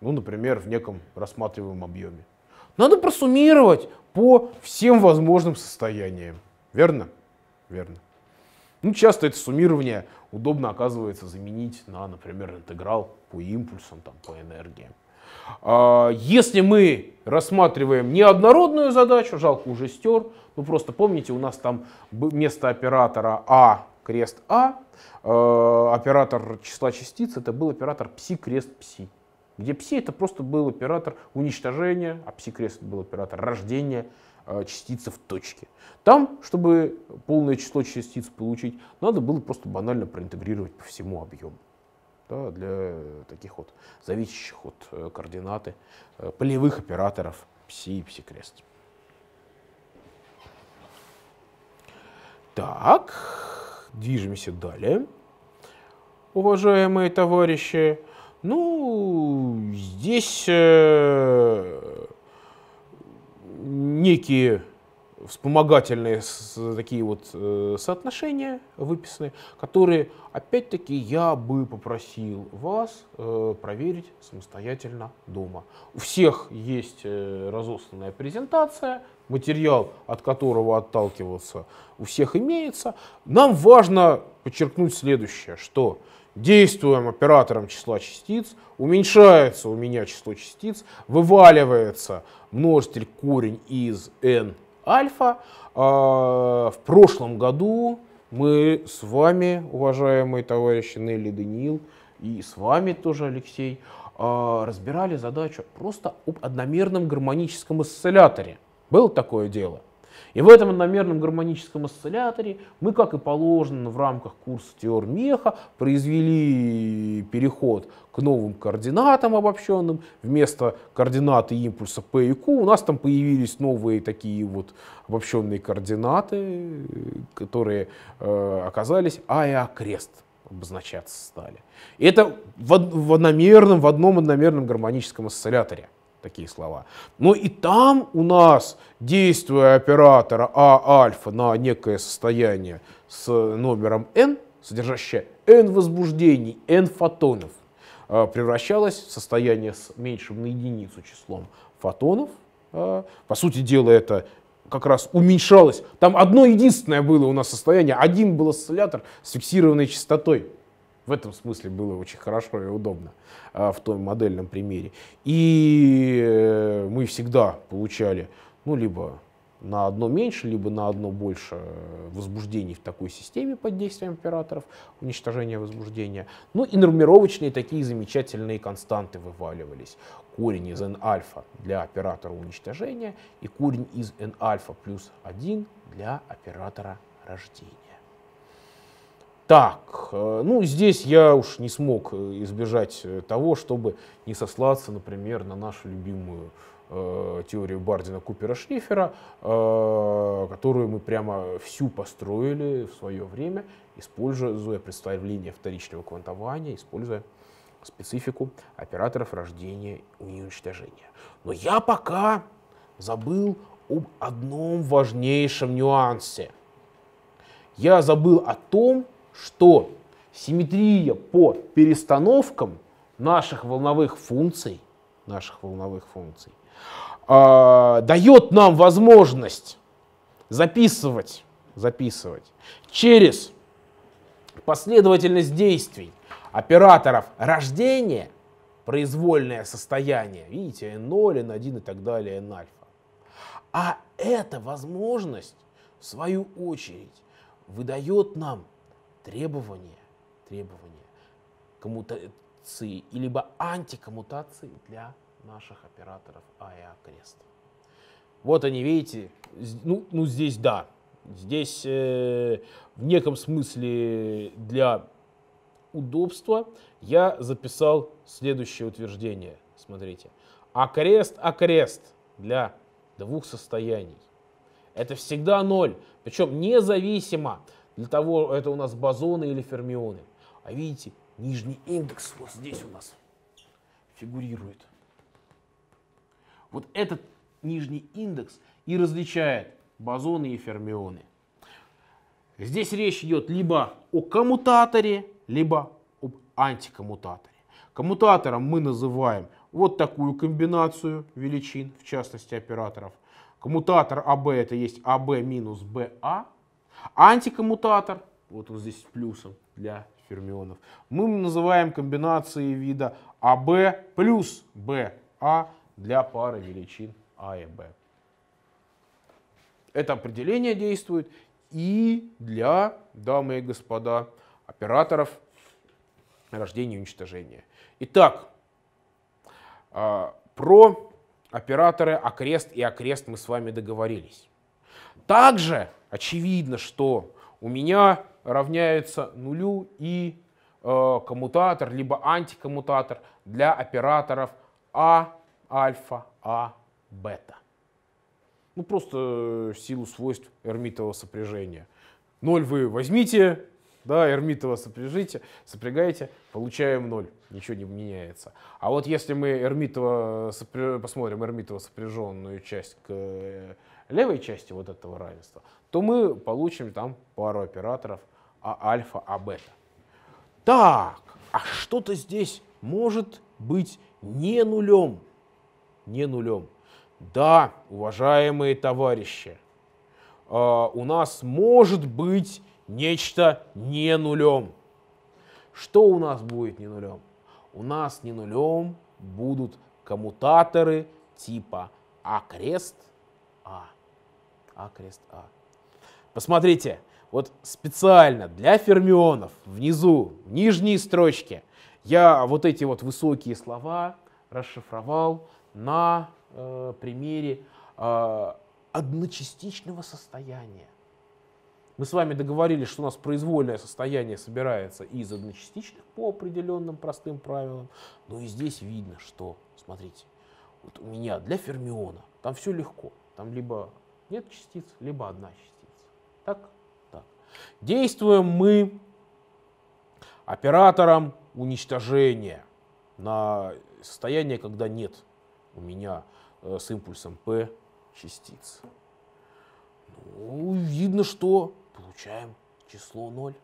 ну, например, в неком рассматриваемом объеме? Надо просуммировать по всем возможным состояниям. Верно? Верно. Ну, часто это суммирование удобно оказывается заменить на, например, интеграл по импульсам, там, по энергии. А, если мы рассматриваем неоднородную задачу, жалко уже стер, ну просто помните, у нас там вместо оператора А крест А, э, оператор числа частиц, это был оператор пси крест пси. Где пси это просто был оператор уничтожения, а пси крест был оператор рождения э, частицы в точке. Там, чтобы полное число частиц получить, надо было просто банально проинтегрировать по всему объему. Да, для таких вот зависящих от э, координаты э, полевых операторов пси и пси крест. Так, движемся далее, уважаемые товарищи. Ну, здесь э, некие вспомогательные такие вот э, соотношения выписаны, которые, опять-таки, я бы попросил вас э, проверить самостоятельно дома. У всех есть э, разосланная презентация, материал, от которого отталкиваться у всех имеется. Нам важно подчеркнуть следующее, что действуем оператором числа частиц, уменьшается у меня число частиц, вываливается множитель корень из n альфа. А, в прошлом году мы с вами, уважаемые товарищи Нелли Даниил, и с вами тоже, Алексей, а, разбирали задачу просто об одномерном гармоническом осцилляторе. Было такое дело? И в этом одномерном гармоническом осцилляторе мы, как и положено в рамках курса теор меха, произвели переход к новым координатам обобщенным. Вместо координаты импульса P и Q у нас там появились новые такие вот обобщенные координаты, которые э, оказались А и А крест обозначаться стали. И это в, в одномерном, в одном одномерном гармоническом осцилляторе такие слова. Но и там у нас, действуя оператора А альфа на некое состояние с номером n, содержащее n возбуждений, n фотонов, а, превращалось в состояние с меньшим на единицу числом фотонов. А, по сути дела, это как раз уменьшалось. Там одно единственное было у нас состояние. Один был осциллятор с фиксированной частотой. В этом смысле было очень хорошо и удобно а, в том модельном примере. И э, мы всегда получали, ну, либо на одно меньше, либо на одно больше возбуждений в такой системе под действием операторов, уничтожения возбуждения. Ну и нормировочные такие замечательные константы вываливались. Корень из n альфа для оператора уничтожения и корень из n альфа плюс 1 для оператора рождения. Так, э, ну здесь я уж не смог э, избежать э, того, чтобы не сослаться, например, на нашу любимую э, теорию Бардина Купера Шлифера, э, которую мы прямо всю построили в свое время, используя представление вторичного квантования, используя специфику операторов рождения и уничтожения. Но я пока забыл об одном важнейшем нюансе. Я забыл о том, что симметрия по перестановкам наших волновых функций, наших волновых функций э, дает нам возможность записывать, записывать через последовательность действий операторов рождения произвольное состояние, видите, n0, n1 и так далее, n альфа. А эта возможность, в свою очередь, выдает нам требования, требования коммутации, либо антикоммутации для наших операторов А и А крест. Вот они, видите, ну, ну здесь да, здесь э, в неком смысле для удобства я записал следующее утверждение. Смотрите. А крест, а крест для двух состояний. Это всегда ноль. Причем независимо для того, это у нас бозоны или фермионы. А видите, нижний индекс вот здесь у нас фигурирует. Вот этот нижний индекс и различает бозоны и фермионы. Здесь речь идет либо о коммутаторе, либо об антикоммутаторе. Коммутатором мы называем вот такую комбинацию величин, в частности операторов. Коммутатор АБ это есть АБ минус БА. Антикоммутатор, вот он здесь плюсом для фермионов, мы называем комбинацией вида АБ плюс БА для пары величин А и Б. Это определение действует и для, дамы и господа, операторов рождения и уничтожения. Итак, а, про операторы окрест и окрест мы с вами договорились. Также очевидно, что у меня равняется нулю и э, коммутатор, либо антикоммутатор для операторов А, альфа, А, бета. Ну, просто в силу свойств эрмитового сопряжения. Ноль вы возьмите да, Эрмитова сопряжите, сопрягаете, получаем 0, ничего не меняется. А вот если мы Эрмитова сопря... посмотрим Эрмитова сопряженную часть к э, левой части вот этого равенства, то мы получим там пару операторов А альфа, А бета. Так, а что-то здесь может быть не нулем. Не нулем. Да, уважаемые товарищи, э, у нас может быть нечто не нулем. Что у нас будет не нулем? У нас не нулем будут коммутаторы типа А крест А. А крест А. Посмотрите, вот специально для фермионов внизу, в нижней строчке, я вот эти вот высокие слова расшифровал на э, примере э, одночастичного состояния. Мы с вами договорились, что у нас произвольное состояние собирается из одночастичных по определенным простым правилам. Но и здесь видно, что, смотрите, вот у меня для фермиона там все легко. Там либо нет частиц, либо одна частица. Так? Так. Действуем мы оператором уничтожения на состояние, когда нет у меня э, с импульсом P частиц. Ну, видно, что получаем число 0.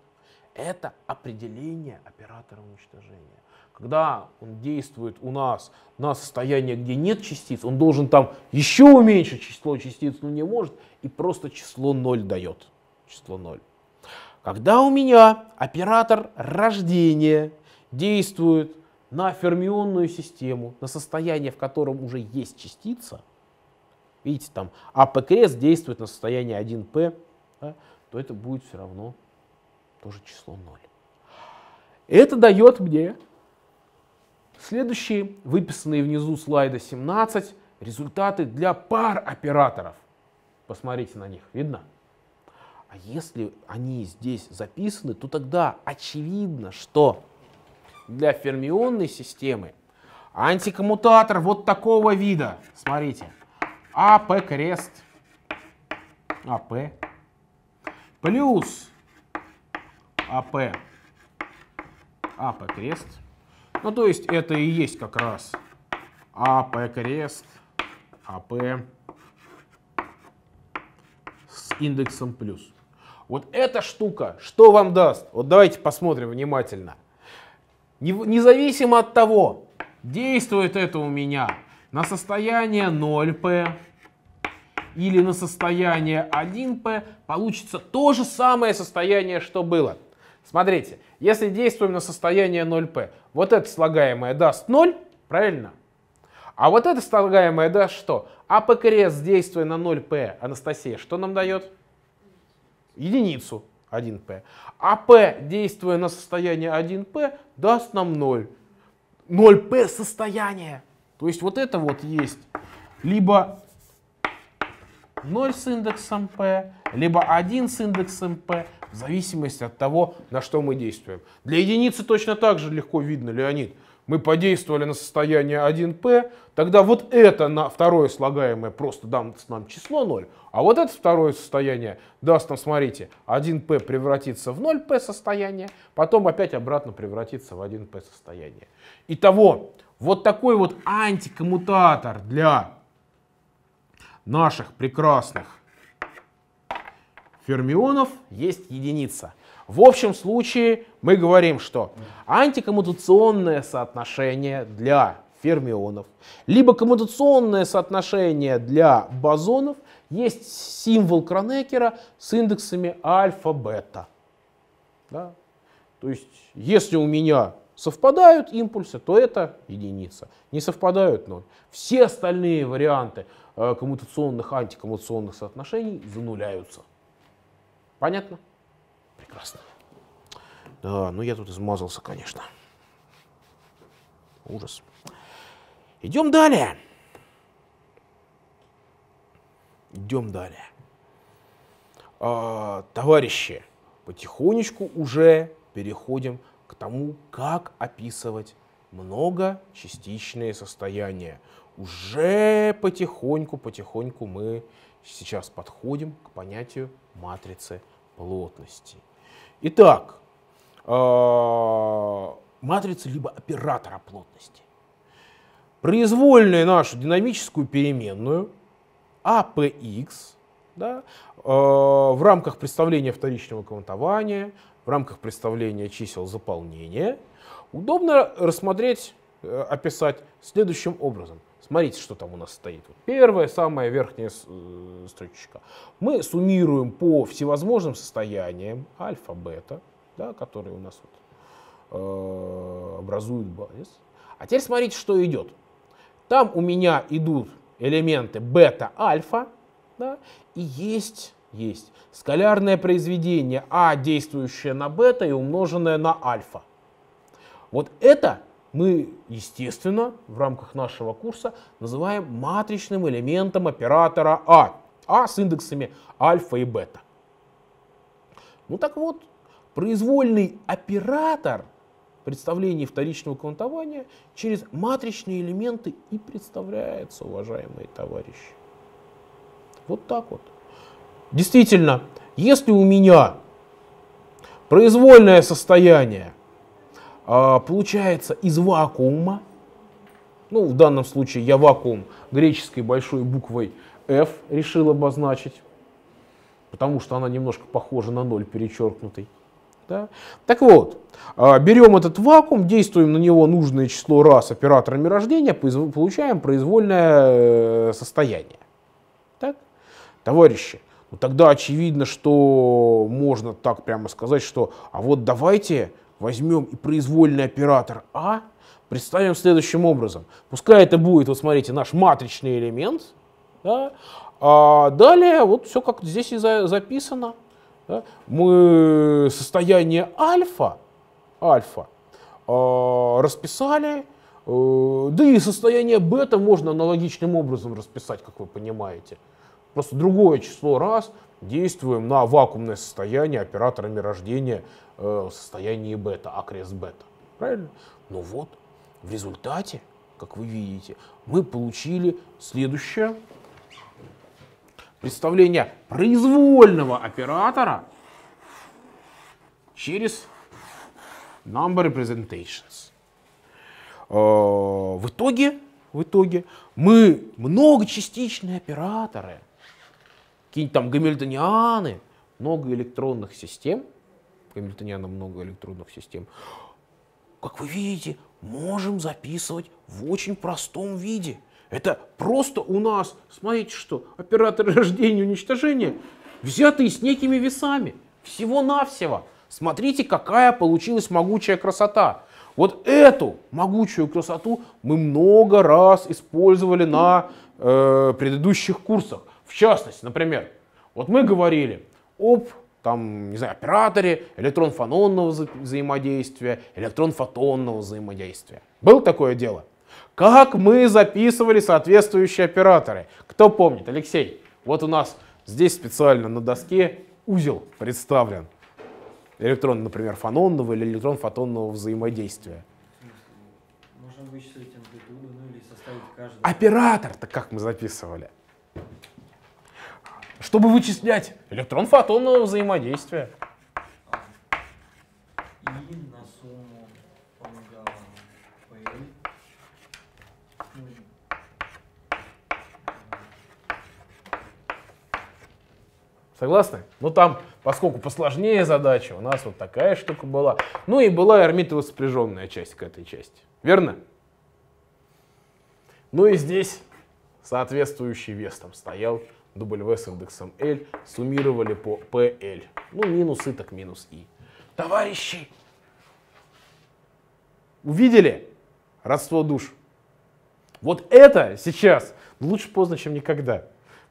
Это определение оператора уничтожения. Когда он действует у нас на состояние, где нет частиц, он должен там еще уменьшить число частиц, но не может, и просто число 0 дает. Число 0. Когда у меня оператор рождения действует на фермионную систему, на состояние, в котором уже есть частица, видите, там АП крест действует на состояние 1P, да, то это будет все равно тоже число 0. Это дает мне следующие, выписанные внизу слайда 17, результаты для пар операторов. Посмотрите на них, видно? А если они здесь записаны, то тогда очевидно, что для фермионной системы антикоммутатор вот такого вида, смотрите, АП крест, АП плюс АП, АП крест. Ну, то есть это и есть как раз АП крест, АП с индексом плюс. Вот эта штука, что вам даст? Вот давайте посмотрим внимательно. Независимо от того, действует это у меня на состояние 0p или на состояние 1p получится то же самое состояние, что было. Смотрите, если действуем на состояние 0p, вот это слагаемое даст 0, правильно? А вот это слагаемое даст что? АП крест, действуя на 0p, Анастасия, что нам дает? Единицу 1p. АП, действуя на состояние 1p, даст нам 0. 0p состояние. То есть вот это вот есть либо 0 с индексом p, либо 1 с индексом p, в зависимости от того, на что мы действуем. Для единицы точно так же легко видно, Леонид. Мы подействовали на состояние 1p, тогда вот это на второе слагаемое просто даст нам число 0, а вот это второе состояние даст нам, смотрите, 1p превратится в 0p состояние, потом опять обратно превратится в 1p состояние. Итого, вот такой вот антикоммутатор для наших прекрасных фермионов есть единица. В общем случае мы говорим, что антикоммутационное соотношение для фермионов, либо коммутационное соотношение для бозонов есть символ Кронекера с индексами альфа-бета. Да? То есть, если у меня совпадают импульсы, то это единица. Не совпадают ноль. Все остальные варианты Э, коммутационных, антикоммутационных соотношений зануляются. Понятно? Прекрасно. Да, ну я тут измазался, конечно. Ужас. Идем далее. Идем далее. А, товарищи, потихонечку уже переходим к тому, как описывать многочастичные состояния уже потихоньку, потихоньку мы сейчас подходим к понятию матрицы плотности. Итак, э, матрицы либо оператора плотности. Произвольную нашу динамическую переменную APX да, э, в рамках представления вторичного квантования, в рамках представления чисел заполнения, удобно рассмотреть, э, описать следующим образом. Смотрите, что там у нас стоит. Первая, самая верхняя э, строчка. Мы суммируем по всевозможным состояниям альфа, бета, да, которые у нас вот, э, образуют базис. А теперь смотрите, что идет. Там у меня идут элементы бета, альфа, да, и есть, есть скалярное произведение А, действующее на бета и умноженное на альфа. Вот это мы, естественно, в рамках нашего курса называем матричным элементом оператора А. А с индексами альфа и бета. Ну так вот, произвольный оператор представления вторичного квантования через матричные элементы и представляется, уважаемые товарищи. Вот так вот. Действительно, если у меня произвольное состояние получается из вакуума, ну в данном случае я вакуум греческой большой буквой F решил обозначить, потому что она немножко похожа на ноль перечеркнутый. Да? Так вот, а, берем этот вакуум, действуем на него нужное число раз операторами рождения, получаем произвольное э, состояние. Так? Товарищи, ну тогда очевидно, что можно так прямо сказать, что а вот давайте возьмем и произвольный оператор А представим следующим образом. Пускай это будет, вот смотрите, наш матричный элемент. Да? А далее вот все как здесь и за, записано. Да? Мы состояние альфа, альфа э, расписали, э, да и состояние бета можно аналогичным образом расписать, как вы понимаете. Просто другое число раз действуем на вакуумное состояние операторами рождения э, в состоянии бета, а крест бета. Правильно? Ну вот, в результате, как вы видите, мы получили следующее представление произвольного оператора через number representations. Э, в итоге, в итоге мы многочастичные операторы – какие-нибудь там гамильтонианы, много электронных систем, гамильтониана много электронных систем, как вы видите, можем записывать в очень простом виде. Это просто у нас, смотрите что, операторы рождения и уничтожения, взятые с некими весами. Всего-навсего. Смотрите, какая получилась могучая красота. Вот эту могучую красоту мы много раз использовали на э, предыдущих курсах. В частности, например, вот мы говорили об там, не знаю, операторе электрон-фононного вза взаимодействия, электрон-фотонного взаимодействия. Было такое дело? Как мы записывали соответствующие операторы? Кто помнит? Алексей, вот у нас здесь специально на доске узел представлен. Электрон, например, фононного или электрон-фотонного взаимодействия. Можем вычислить амплитуду, ну или составить каждый. Оператор-то как мы записывали? Чтобы вычислять электрон-фотонного взаимодействия. И на сумму помогала. Согласны? Ну там, поскольку посложнее задача, у нас вот такая штука была. Ну и была эрмитово сопряженная часть к этой части. Верно? Ну и здесь соответствующий вес там стоял. W с индексом L суммировали по PL. Ну, минус и так минус И. Товарищи, увидели родство душ? Вот это сейчас лучше поздно, чем никогда.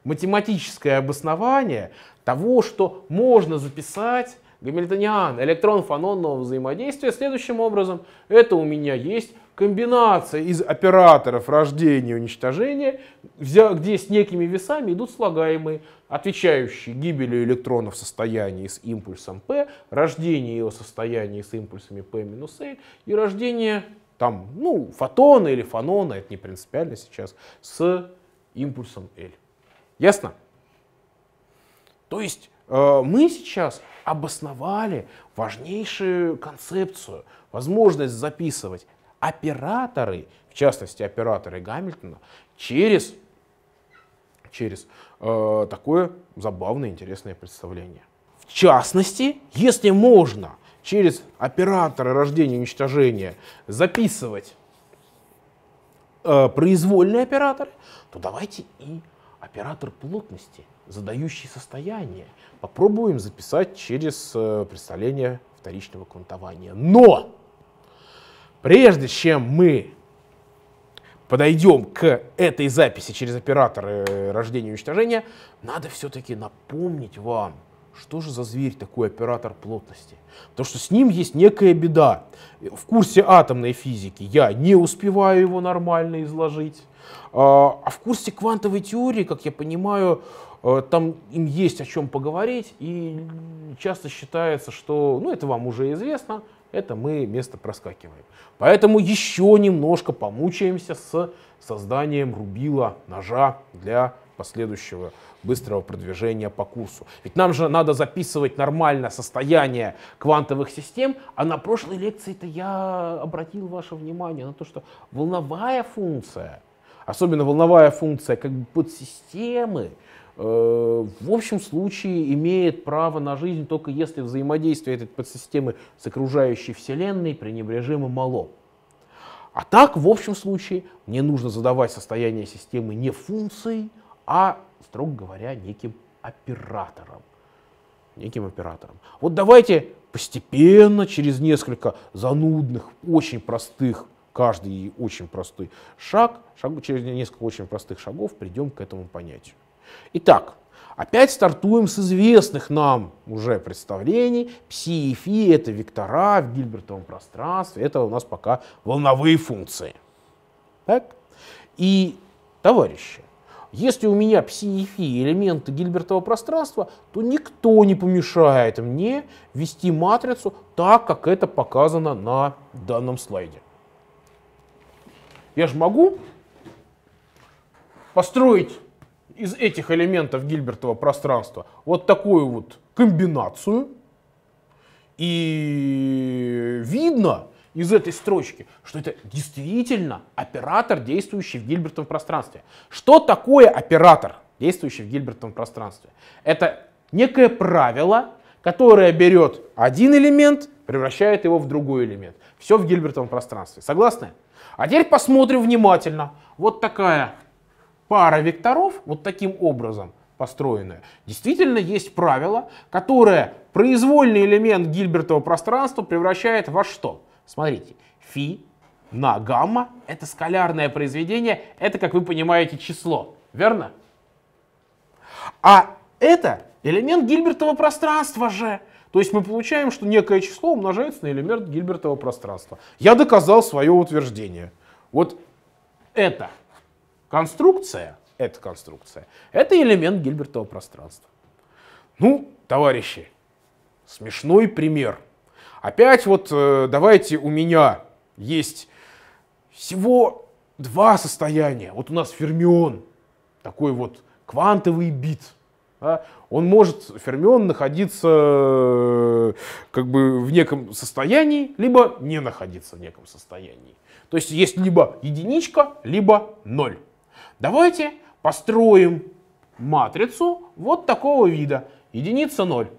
Математическое обоснование того, что можно записать гамильтониан электрон фононного взаимодействия следующим образом. Это у меня есть комбинация из операторов рождения и уничтожения, где с некими весами идут слагаемые, отвечающие гибели электрона в состоянии с импульсом P, рождение его состояния с импульсами P минус L и рождение там, ну, фотона или фонона, это не принципиально сейчас, с импульсом L. Ясно? То есть э, мы сейчас обосновали важнейшую концепцию, возможность записывать операторы, в частности операторы Гамильтона, через, через э, такое забавное, интересное представление. В частности, если можно через операторы рождения и уничтожения записывать э, произвольные операторы, то давайте и оператор плотности, задающий состояние, попробуем записать через э, представление вторичного квантования. Но прежде чем мы подойдем к этой записи через операторы э, рождения и уничтожения, надо все-таки напомнить вам, что же за зверь такой оператор плотности. Потому что с ним есть некая беда. В курсе атомной физики я не успеваю его нормально изложить. А, а в курсе квантовой теории, как я понимаю, э, там им есть о чем поговорить, и часто считается, что, ну это вам уже известно, это мы место проскакиваем. Поэтому еще немножко помучаемся с созданием рубила, ножа для последующего быстрого продвижения по курсу. Ведь нам же надо записывать нормально состояние квантовых систем, а на прошлой лекции-то я обратил ваше внимание на то, что волновая функция, особенно волновая функция как бы подсистемы, в общем случае имеет право на жизнь только если взаимодействие этой подсистемы с окружающей Вселенной пренебрежимо мало. А так, в общем случае, мне нужно задавать состояние системы не функцией, а, строго говоря, неким оператором. Неким оператором. Вот давайте постепенно, через несколько занудных, очень простых, каждый очень простой шаг, шаг через несколько очень простых шагов придем к этому понятию. Итак, опять стартуем с известных нам уже представлений. Пси и фи — это вектора в гильбертовом пространстве, это у нас пока волновые функции. Так? И, товарищи, если у меня пси и фи элементы гильбертового пространства, то никто не помешает мне ввести матрицу так, как это показано на данном слайде. Я же могу построить из этих элементов Гильбертова пространства вот такую вот комбинацию. И видно из этой строчки, что это действительно оператор, действующий в Гильбертовом пространстве. Что такое оператор, действующий в Гильбертовом пространстве? Это некое правило, которое берет один элемент, превращает его в другой элемент. Все в Гильбертовом пространстве. Согласны? А теперь посмотрим внимательно. Вот такая пара векторов, вот таким образом построенная, действительно есть правило, которое произвольный элемент Гильбертова пространства превращает во что? Смотрите, фи на гамма — это скалярное произведение, это, как вы понимаете, число, верно? А это элемент Гильбертова пространства же. То есть мы получаем, что некое число умножается на элемент Гильбертова пространства. Я доказал свое утверждение. Вот это конструкция, эта конструкция, это элемент Гильбертова пространства. Ну, товарищи, смешной пример. Опять вот э, давайте у меня есть всего два состояния. Вот у нас фермион, такой вот квантовый бит. Да? Он может, фермион, находиться э, как бы в неком состоянии, либо не находиться в неком состоянии. То есть есть либо единичка, либо ноль. Давайте построим матрицу вот такого вида, единица 0.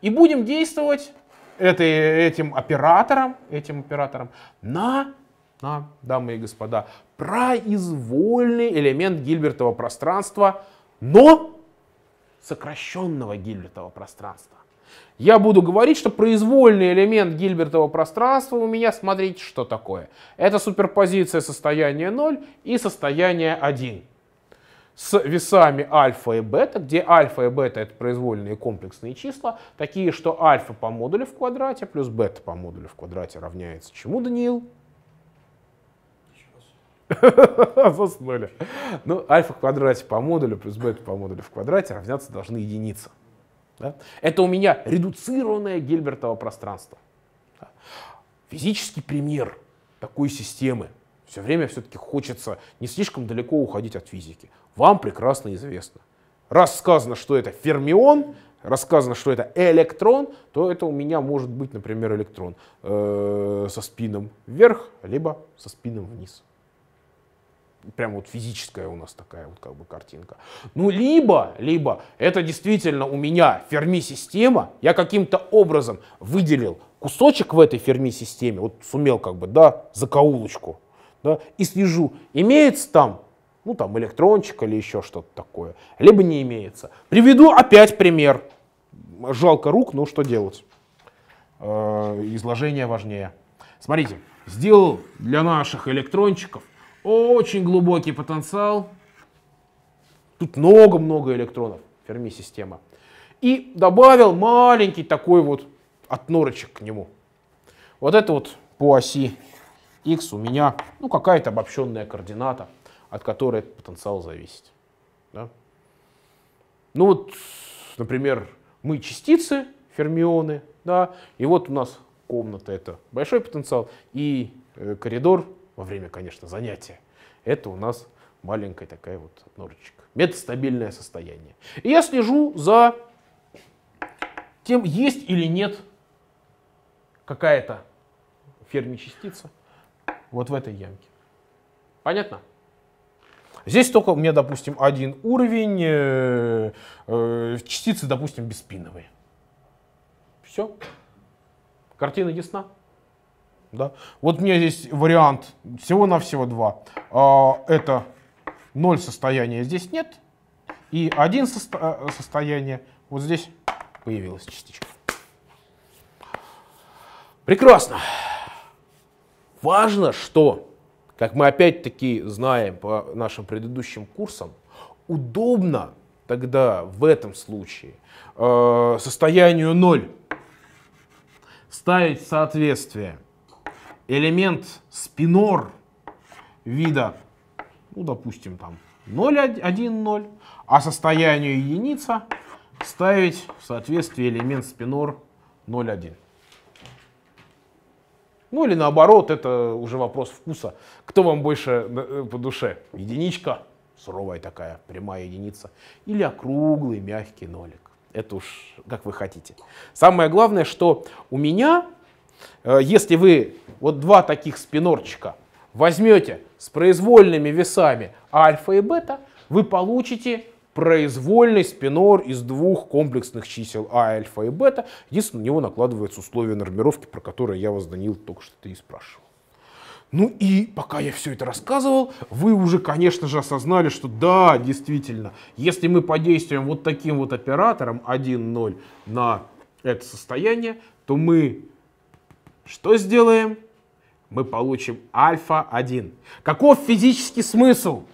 И будем действовать этой, этим оператором, этим оператором на, на, дамы и господа, произвольный элемент Гильбертова пространства, но сокращенного Гильбертова пространства. Я буду говорить, что произвольный элемент Гильбертова пространства у меня, смотрите, что такое. Это суперпозиция состояния 0 и состояния 1 с весами альфа и бета, где альфа и бета это произвольные комплексные числа, такие, что альфа по модулю в квадрате плюс бета по модулю в квадрате равняется чему, Даниил? Заснули. Ну, альфа в квадрате по модулю плюс бета по модулю в квадрате равняться должны единице. Да? Это у меня редуцированное Гильбертово пространство. Да? Физический пример такой системы. Все время все-таки хочется не слишком далеко уходить от физики вам прекрасно известно. Раз сказано, что это фермион, рассказано, что это электрон, то это у меня может быть, например, электрон э, со спином вверх, либо со спином вниз. Прям вот физическая у нас такая вот как бы картинка. Ну, либо, либо это действительно у меня ферми-система, я каким-то образом выделил кусочек в этой ферми-системе, вот сумел как бы, да, закоулочку, да, и слежу, имеется там ну там электрончик или еще что-то такое, либо не имеется. Приведу опять пример. Жалко рук, но что делать? Э, изложение важнее. Смотрите, сделал для наших электрончиков очень глубокий потенциал. Тут много-много электронов, ферми-система. И добавил маленький такой вот отнорочек к нему. Вот это вот по оси x у меня ну, какая-то обобщенная координата от которой этот потенциал зависит. Да? Ну вот, например, мы частицы, фермионы, да, и вот у нас комната это большой потенциал, и э, коридор во время, конечно, занятия, это у нас маленькая такая вот норочка. Метастабильное состояние. И я слежу за тем, есть или нет какая-то ферми-частица вот в этой ямке. Понятно? Здесь только у меня, допустим, один уровень, э, э, частицы, допустим, беспиновые. Все. Картина ясна? Да. Вот у меня здесь вариант всего-навсего два. А, это ноль состояния здесь нет, и один состо э, состояние вот здесь появилась частичка. Прекрасно. Важно, что как мы опять-таки знаем по нашим предыдущим курсам, удобно тогда в этом случае э, состоянию 0 ставить соответствие элемент спинор вида, ну, допустим, там 0, 1, 0, а состоянию единица ставить в соответствие элемент спинор 0, 1. Ну или наоборот, это уже вопрос вкуса. Кто вам больше э, по душе? Единичка, суровая такая, прямая единица, или округлый мягкий нолик. Это уж как вы хотите. Самое главное, что у меня, э, если вы вот два таких спинорчика возьмете с произвольными весами альфа и бета, вы получите произвольный спинор из двух комплексных чисел а, альфа и бета. Единственное, на него накладываются условия нормировки, про которые я вас, Данил, только что и спрашивал. Ну и пока я все это рассказывал, вы уже, конечно же, осознали, что да, действительно, если мы подействуем вот таким вот оператором 1-0 на это состояние, то мы что сделаем? Мы получим альфа-1. Каков физический смысл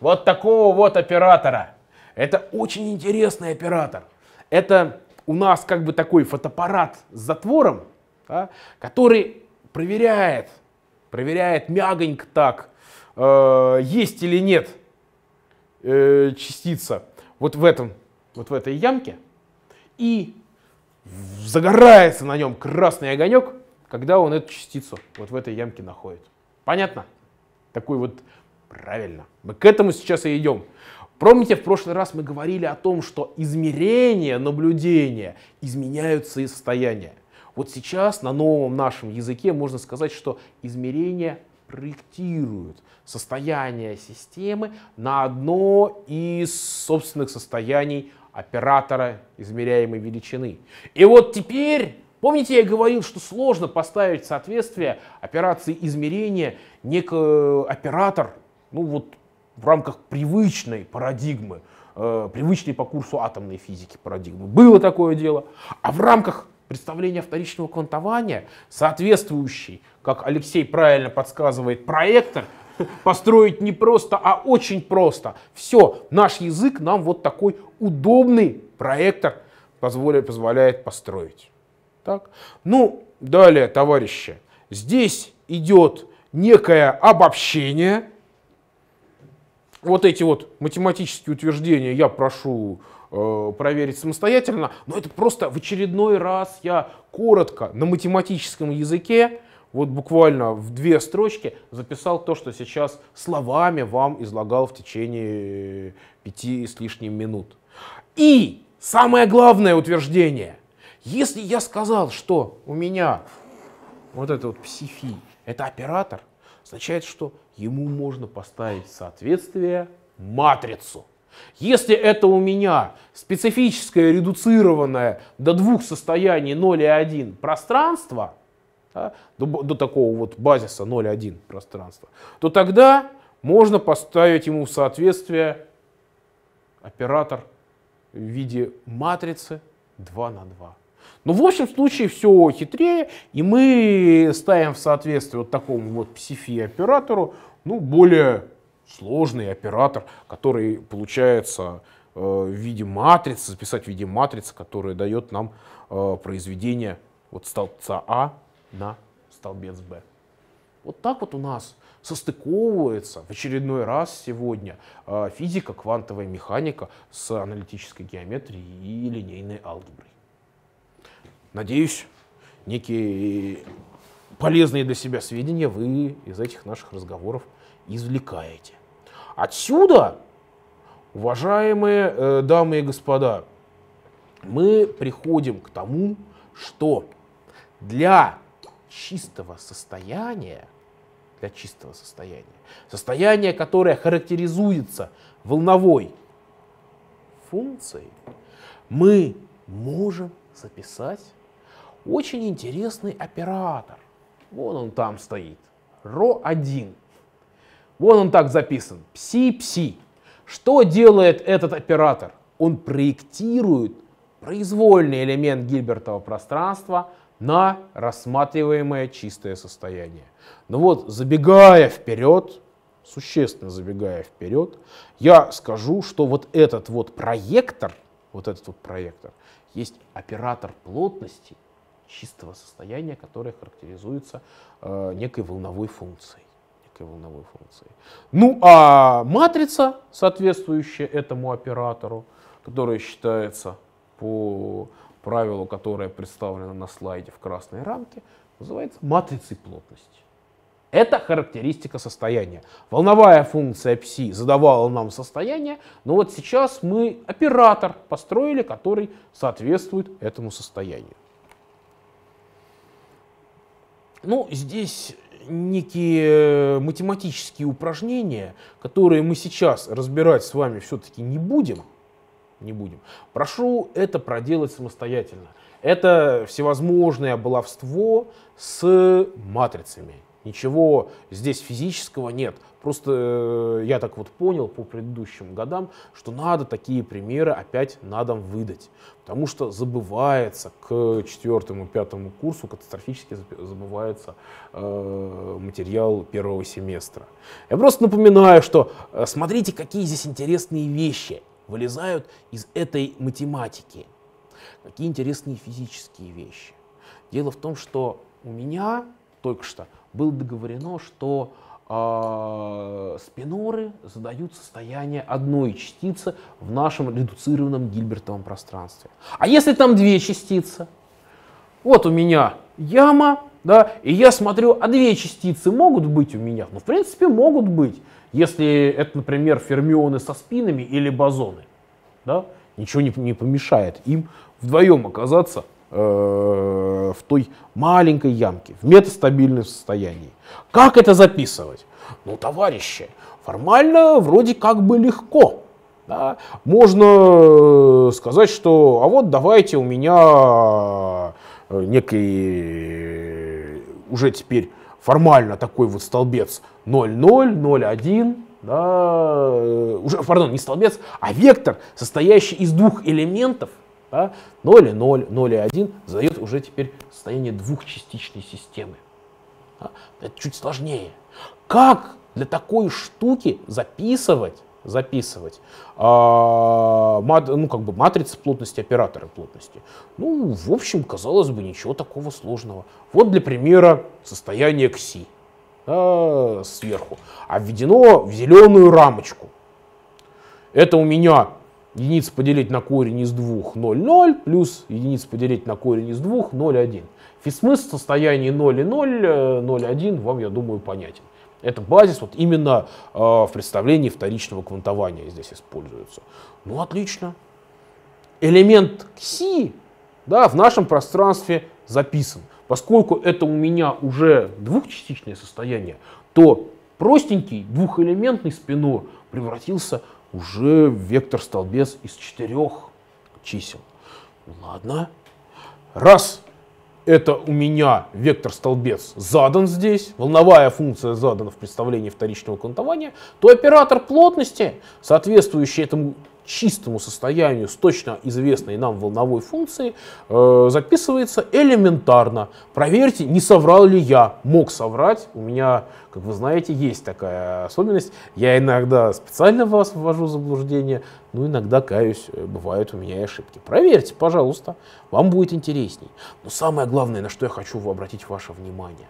вот такого вот оператора? Это очень интересный оператор. Это у нас как бы такой фотоаппарат с затвором, да, который проверяет, проверяет мягонько так, э, есть или нет э, частица вот в, этом, вот в этой ямке, и загорается на нем красный огонек, когда он эту частицу вот в этой ямке находит. Понятно? Такой вот правильно. Мы к этому сейчас и идем. Помните, в прошлый раз мы говорили о том, что измерения, наблюдения изменяются и состояния. Вот сейчас на новом нашем языке можно сказать, что измерения проектируют состояние системы на одно из собственных состояний оператора измеряемой величины. И вот теперь, помните, я говорил, что сложно поставить соответствие операции измерения некий оператор, ну вот в рамках привычной парадигмы, э, привычной по курсу атомной физики парадигмы. Было такое дело. А в рамках представления вторичного квантования, соответствующий, как Алексей правильно подсказывает, проектор, построить не просто, а очень просто. Все, наш язык нам вот такой удобный проектор позволяет, позволяет построить. Так? Ну, далее, товарищи, здесь идет некое обобщение, вот эти вот математические утверждения я прошу э, проверить самостоятельно, но это просто в очередной раз я коротко на математическом языке, вот буквально в две строчки записал то, что сейчас словами вам излагал в течение пяти с лишним минут. И самое главное утверждение. Если я сказал, что у меня вот это вот псифи, это оператор, означает, что ему можно поставить в соответствие матрицу. Если это у меня специфическое, редуцированное до двух состояний 0 и 1 пространство, да, до, до такого вот базиса 0,1 пространства, то тогда можно поставить ему в соответствие оператор в виде матрицы 2 на 2. Но в общем случае все хитрее, и мы ставим в соответствие вот такому вот PCFI оператору ну, более сложный оператор, который получается э, в виде матрицы, записать в виде матрицы, которая дает нам э, произведение вот столбца А на столбец Б. Вот так вот у нас состыковывается в очередной раз сегодня э, физика, квантовая механика с аналитической геометрией и линейной алгеброй. Надеюсь, некие полезные для себя сведения вы из этих наших разговоров извлекаете. Отсюда, уважаемые э, дамы и господа, мы приходим к тому, что для чистого состояния, для чистого состояния, состояние, которое характеризуется волновой функцией, мы можем записать очень интересный оператор. Вон он там стоит. РО1. Вон он так записан. Пси-пси. Что делает этот оператор? Он проектирует произвольный элемент Гильбертова пространства на рассматриваемое чистое состояние. Но ну вот, забегая вперед, существенно забегая вперед, я скажу, что вот этот вот проектор, вот этот вот проектор, есть оператор плотности чистого состояния, которое характеризуется э, некой волновой функцией. Некой волновой функцией. Ну а матрица, соответствующая этому оператору, которая считается по правилу, которое представлено на слайде в красной рамке, называется матрицей плотности. Это характеристика состояния. Волновая функция psi задавала нам состояние, но вот сейчас мы оператор построили, который соответствует этому состоянию. Ну, здесь некие математические упражнения, которые мы сейчас разбирать с вами все-таки не будем, не будем. Прошу это проделать самостоятельно. Это всевозможное баловство с матрицами. Ничего здесь физического нет. Просто э, я так вот понял по предыдущим годам, что надо такие примеры опять на дом выдать. Потому что забывается к четвертому, пятому курсу, катастрофически забывается э, материал первого семестра. Я просто напоминаю, что э, смотрите, какие здесь интересные вещи вылезают из этой математики. Какие интересные физические вещи. Дело в том, что у меня только что было договорено, что э, спиноры задают состояние одной частицы в нашем редуцированном гильбертовом пространстве. А если там две частицы? Вот у меня яма, да, и я смотрю, а две частицы могут быть у меня? Ну, в принципе, могут быть, если это, например, фермионы со спинами или бозоны. Да? Ничего не, не помешает им вдвоем оказаться в той маленькой ямке, в метастабильном состоянии. Как это записывать? Ну, товарищи, формально вроде как бы легко. Да? Можно сказать, что а вот давайте у меня э, некий уже теперь формально такой вот столбец 0,0, 0,1, да, э, уже, пардон, не столбец, а вектор, состоящий из двух элементов, да? 0 и 0, 0 и 1 задает уже теперь состояние двухчастичной системы. Да? Это чуть сложнее. Как для такой штуки записывать, записывать а, мат, ну, как бы матрицы плотности, операторы плотности? Ну, в общем, казалось бы, ничего такого сложного. Вот для примера состояние КСИ да, сверху, а введено в зеленую рамочку. Это у меня единица поделить на корень из 2 0, 0, плюс единица поделить на корень из 2 0, 1. Физсмысл в состоянии 0 и 0, 0, 1 вам, я думаю, понятен. Это базис вот именно э, в представлении вторичного квантования здесь используется. Ну, отлично. элемент кси да, в нашем пространстве записан. Поскольку это у меня уже двухчастичное состояние, то простенький двухэлементный спинор превратился уже в вектор-столбец из четырех чисел. Ладно. Раз это у меня вектор-столбец задан здесь, волновая функция задана в представлении вторичного квантования, то оператор плотности, соответствующий этому чистому состоянию с точно известной нам волновой функцией э, записывается элементарно. Проверьте, не соврал ли я. Мог соврать. У меня, как вы знаете, есть такая особенность. Я иногда специально вас ввожу в заблуждение, но иногда, каюсь, э, бывают у меня и ошибки. Проверьте, пожалуйста, вам будет интересней. Но самое главное, на что я хочу обратить ваше внимание.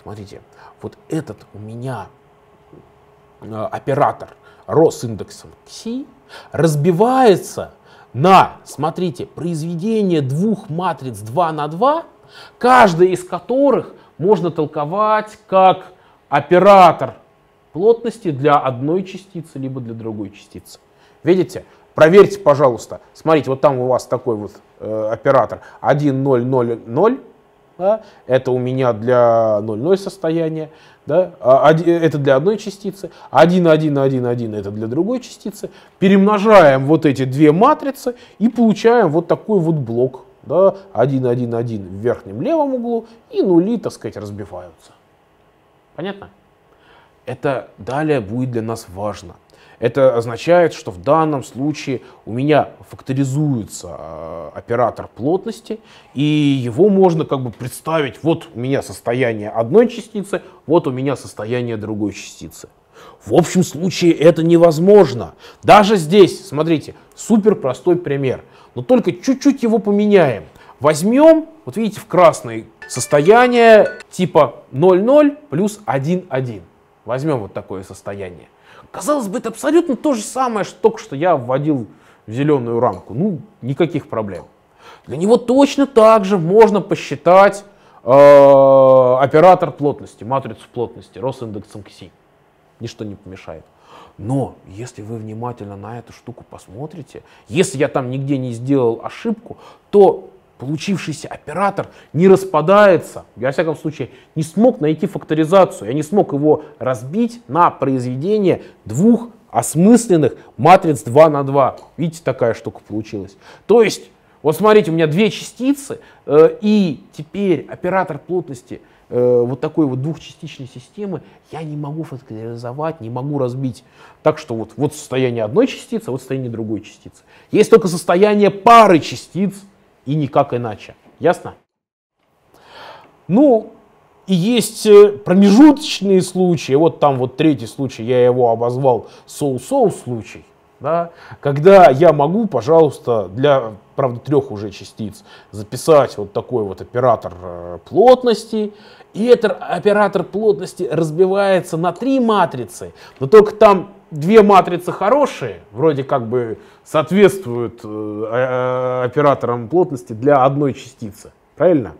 Смотрите, вот этот у меня э, оператор ро с индексом Xi разбивается на, смотрите, произведение двух матриц 2 на 2, каждая из которых можно толковать как оператор плотности для одной частицы, либо для другой частицы. Видите? Проверьте, пожалуйста. Смотрите, вот там у вас такой вот э, оператор 1, 0, 0, 0. Да? Это у меня для 0,0 состояния да, а это для одной частицы, 1, 1, 1, 1 это для другой частицы, перемножаем вот эти две матрицы и получаем вот такой вот блок, да, 1, 1, 1 в верхнем левом углу и нули, так сказать, разбиваются. Понятно? Это далее будет для нас важно. Это означает, что в данном случае у меня факторизуется э, оператор плотности, и его можно как бы представить, вот у меня состояние одной частицы, вот у меня состояние другой частицы. В общем случае это невозможно. Даже здесь, смотрите, супер простой пример, но только чуть-чуть его поменяем. Возьмем, вот видите, в красный состояние типа 0,0 плюс 1,1. Возьмем вот такое состояние. Казалось бы, это абсолютно то же самое, что только что я вводил в зеленую рамку. Ну, никаких проблем. Для него точно так же можно посчитать э, оператор плотности, матрицу плотности, Росиндексом КСИ. Ничто не помешает. Но если вы внимательно на эту штуку посмотрите, если я там нигде не сделал ошибку, то получившийся оператор не распадается, я, во всяком случае, не смог найти факторизацию, я не смог его разбить на произведение двух осмысленных матриц 2 на 2. Видите, такая штука получилась. То есть, вот смотрите, у меня две частицы, э, и теперь оператор плотности э, вот такой вот двухчастичной системы я не могу факторизовать, не могу разбить. Так что вот, вот состояние одной частицы, а вот состояние другой частицы. Есть только состояние пары частиц, и никак иначе. Ясно? Ну, и есть э, промежуточные случаи, вот там вот третий случай, я его обозвал соу-соу случай, да, когда я могу, пожалуйста, для, правда, трех уже частиц записать вот такой вот оператор э, плотности, и этот оператор плотности разбивается на три матрицы, но только там две матрицы хорошие, вроде как бы соответствуют э, операторам плотности для одной частицы. Правильно?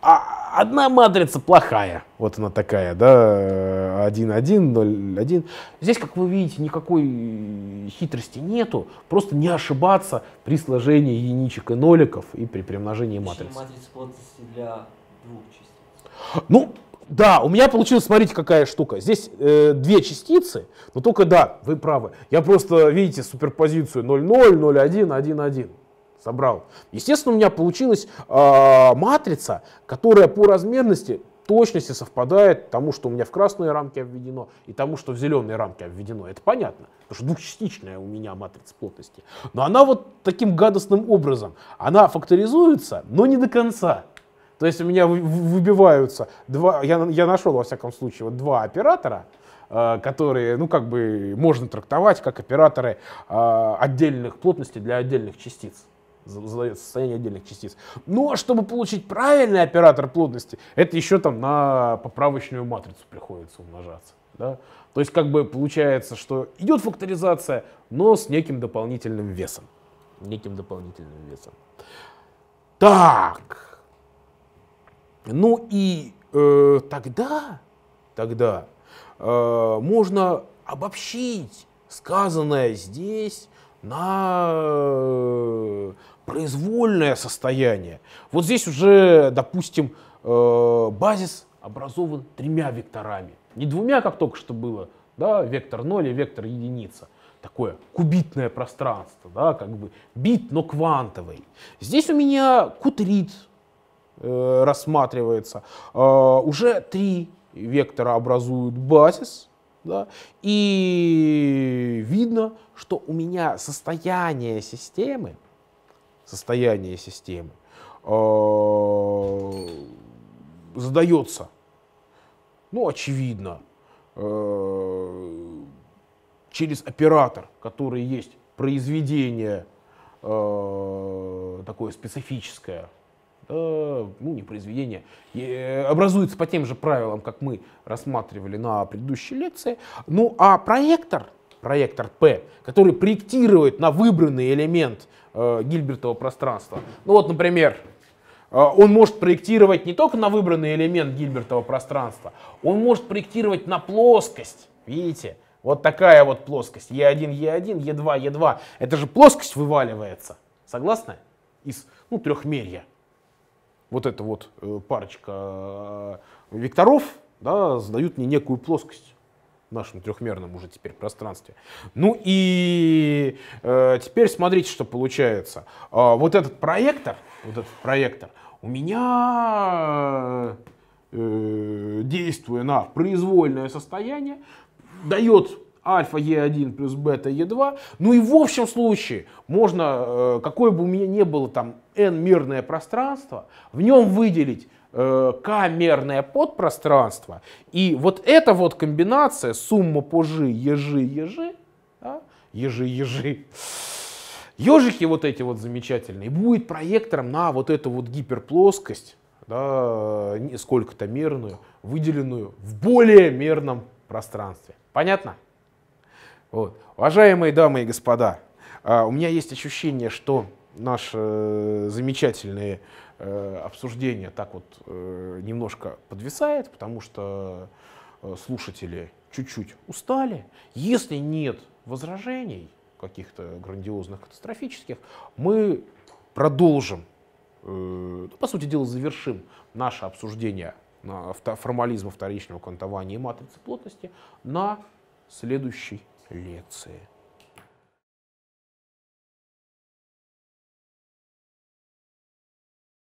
А одна матрица плохая. Вот она такая, да, 1, 1, 0, 1. Здесь, как вы видите, никакой хитрости нету. Просто не ошибаться при сложении единичек и ноликов и при примножении матриц. Матрица плотности для двух частиц. Ну, да, у меня получилось, смотрите, какая штука. Здесь э, две частицы, но только да, вы правы. Я просто, видите, суперпозицию 0,0, 0,1, 1,1 собрал. Естественно, у меня получилась э, матрица, которая по размерности точности совпадает тому, что у меня в красной рамке обведено, и тому, что в зеленой рамке обведено. Это понятно, потому что двухчастичная у меня матрица плотности. Но она вот таким гадостным образом, она факторизуется, но не до конца. То есть у меня выбиваются два, я, я нашел во всяком случае вот два оператора, э, которые, ну как бы можно трактовать как операторы э, отдельных плотностей для отдельных частиц состояние отдельных частиц. Ну а чтобы получить правильный оператор плотности, это еще там на поправочную матрицу приходится умножаться. Да? То есть как бы получается, что идет факторизация, но с неким дополнительным весом. Неким дополнительным весом. Так. Ну и э, тогда, тогда э, можно обобщить сказанное здесь на произвольное состояние. Вот здесь уже, допустим, э, базис образован тремя векторами. Не двумя, как только что было, да, вектор 0 и вектор единица. Такое кубитное пространство, да, как бы бит, но квантовый. Здесь у меня кутрит э, рассматривается. Э, уже три вектора образуют базис, да, и видно, что у меня состояние системы, состояние системы э, задается, ну, очевидно, э, через оператор, который есть произведение э, такое специфическое, Э, ну не произведение, э, образуется по тем же правилам, как мы рассматривали на предыдущей лекции. Ну а проектор, проектор P, который проектирует на выбранный элемент э, Гильбертова пространства, ну вот, например, э, он может проектировать не только на выбранный элемент Гильбертова пространства, он может проектировать на плоскость, видите, вот такая вот плоскость, E1, E1, E2, E2, это же плоскость вываливается, согласны? Из ну, трехмерья. Вот эта вот э, парочка э, векторов да, задают мне некую плоскость нашем трехмерном уже теперь пространстве. Ну и э, теперь смотрите, что получается. Э, вот этот проектор, вот этот проектор, у меня, э, действуя на произвольное состояние, дает альфа Е1 плюс бета Е2. Ну и в общем случае можно, э, какое бы у меня ни было там n-мерное пространство, в нем выделить э, k-мерное подпространство. И вот эта вот комбинация, сумма по жи, ежи, ежи, да, ежи, ежи, ежики вот эти вот замечательные, будет проектором на вот эту вот гиперплоскость, да, сколько-то мерную, выделенную в более мерном пространстве. Понятно? Вот. Уважаемые дамы и господа, а, у меня есть ощущение, что наше э, замечательное э, обсуждение так вот э, немножко подвисает, потому что слушатели чуть-чуть устали. Если нет возражений каких-то грандиозных, катастрофических, мы продолжим, ну, по сути дела, завершим наше обсуждение формализма вторичного квантования и матрицы плотности на следующий лекции.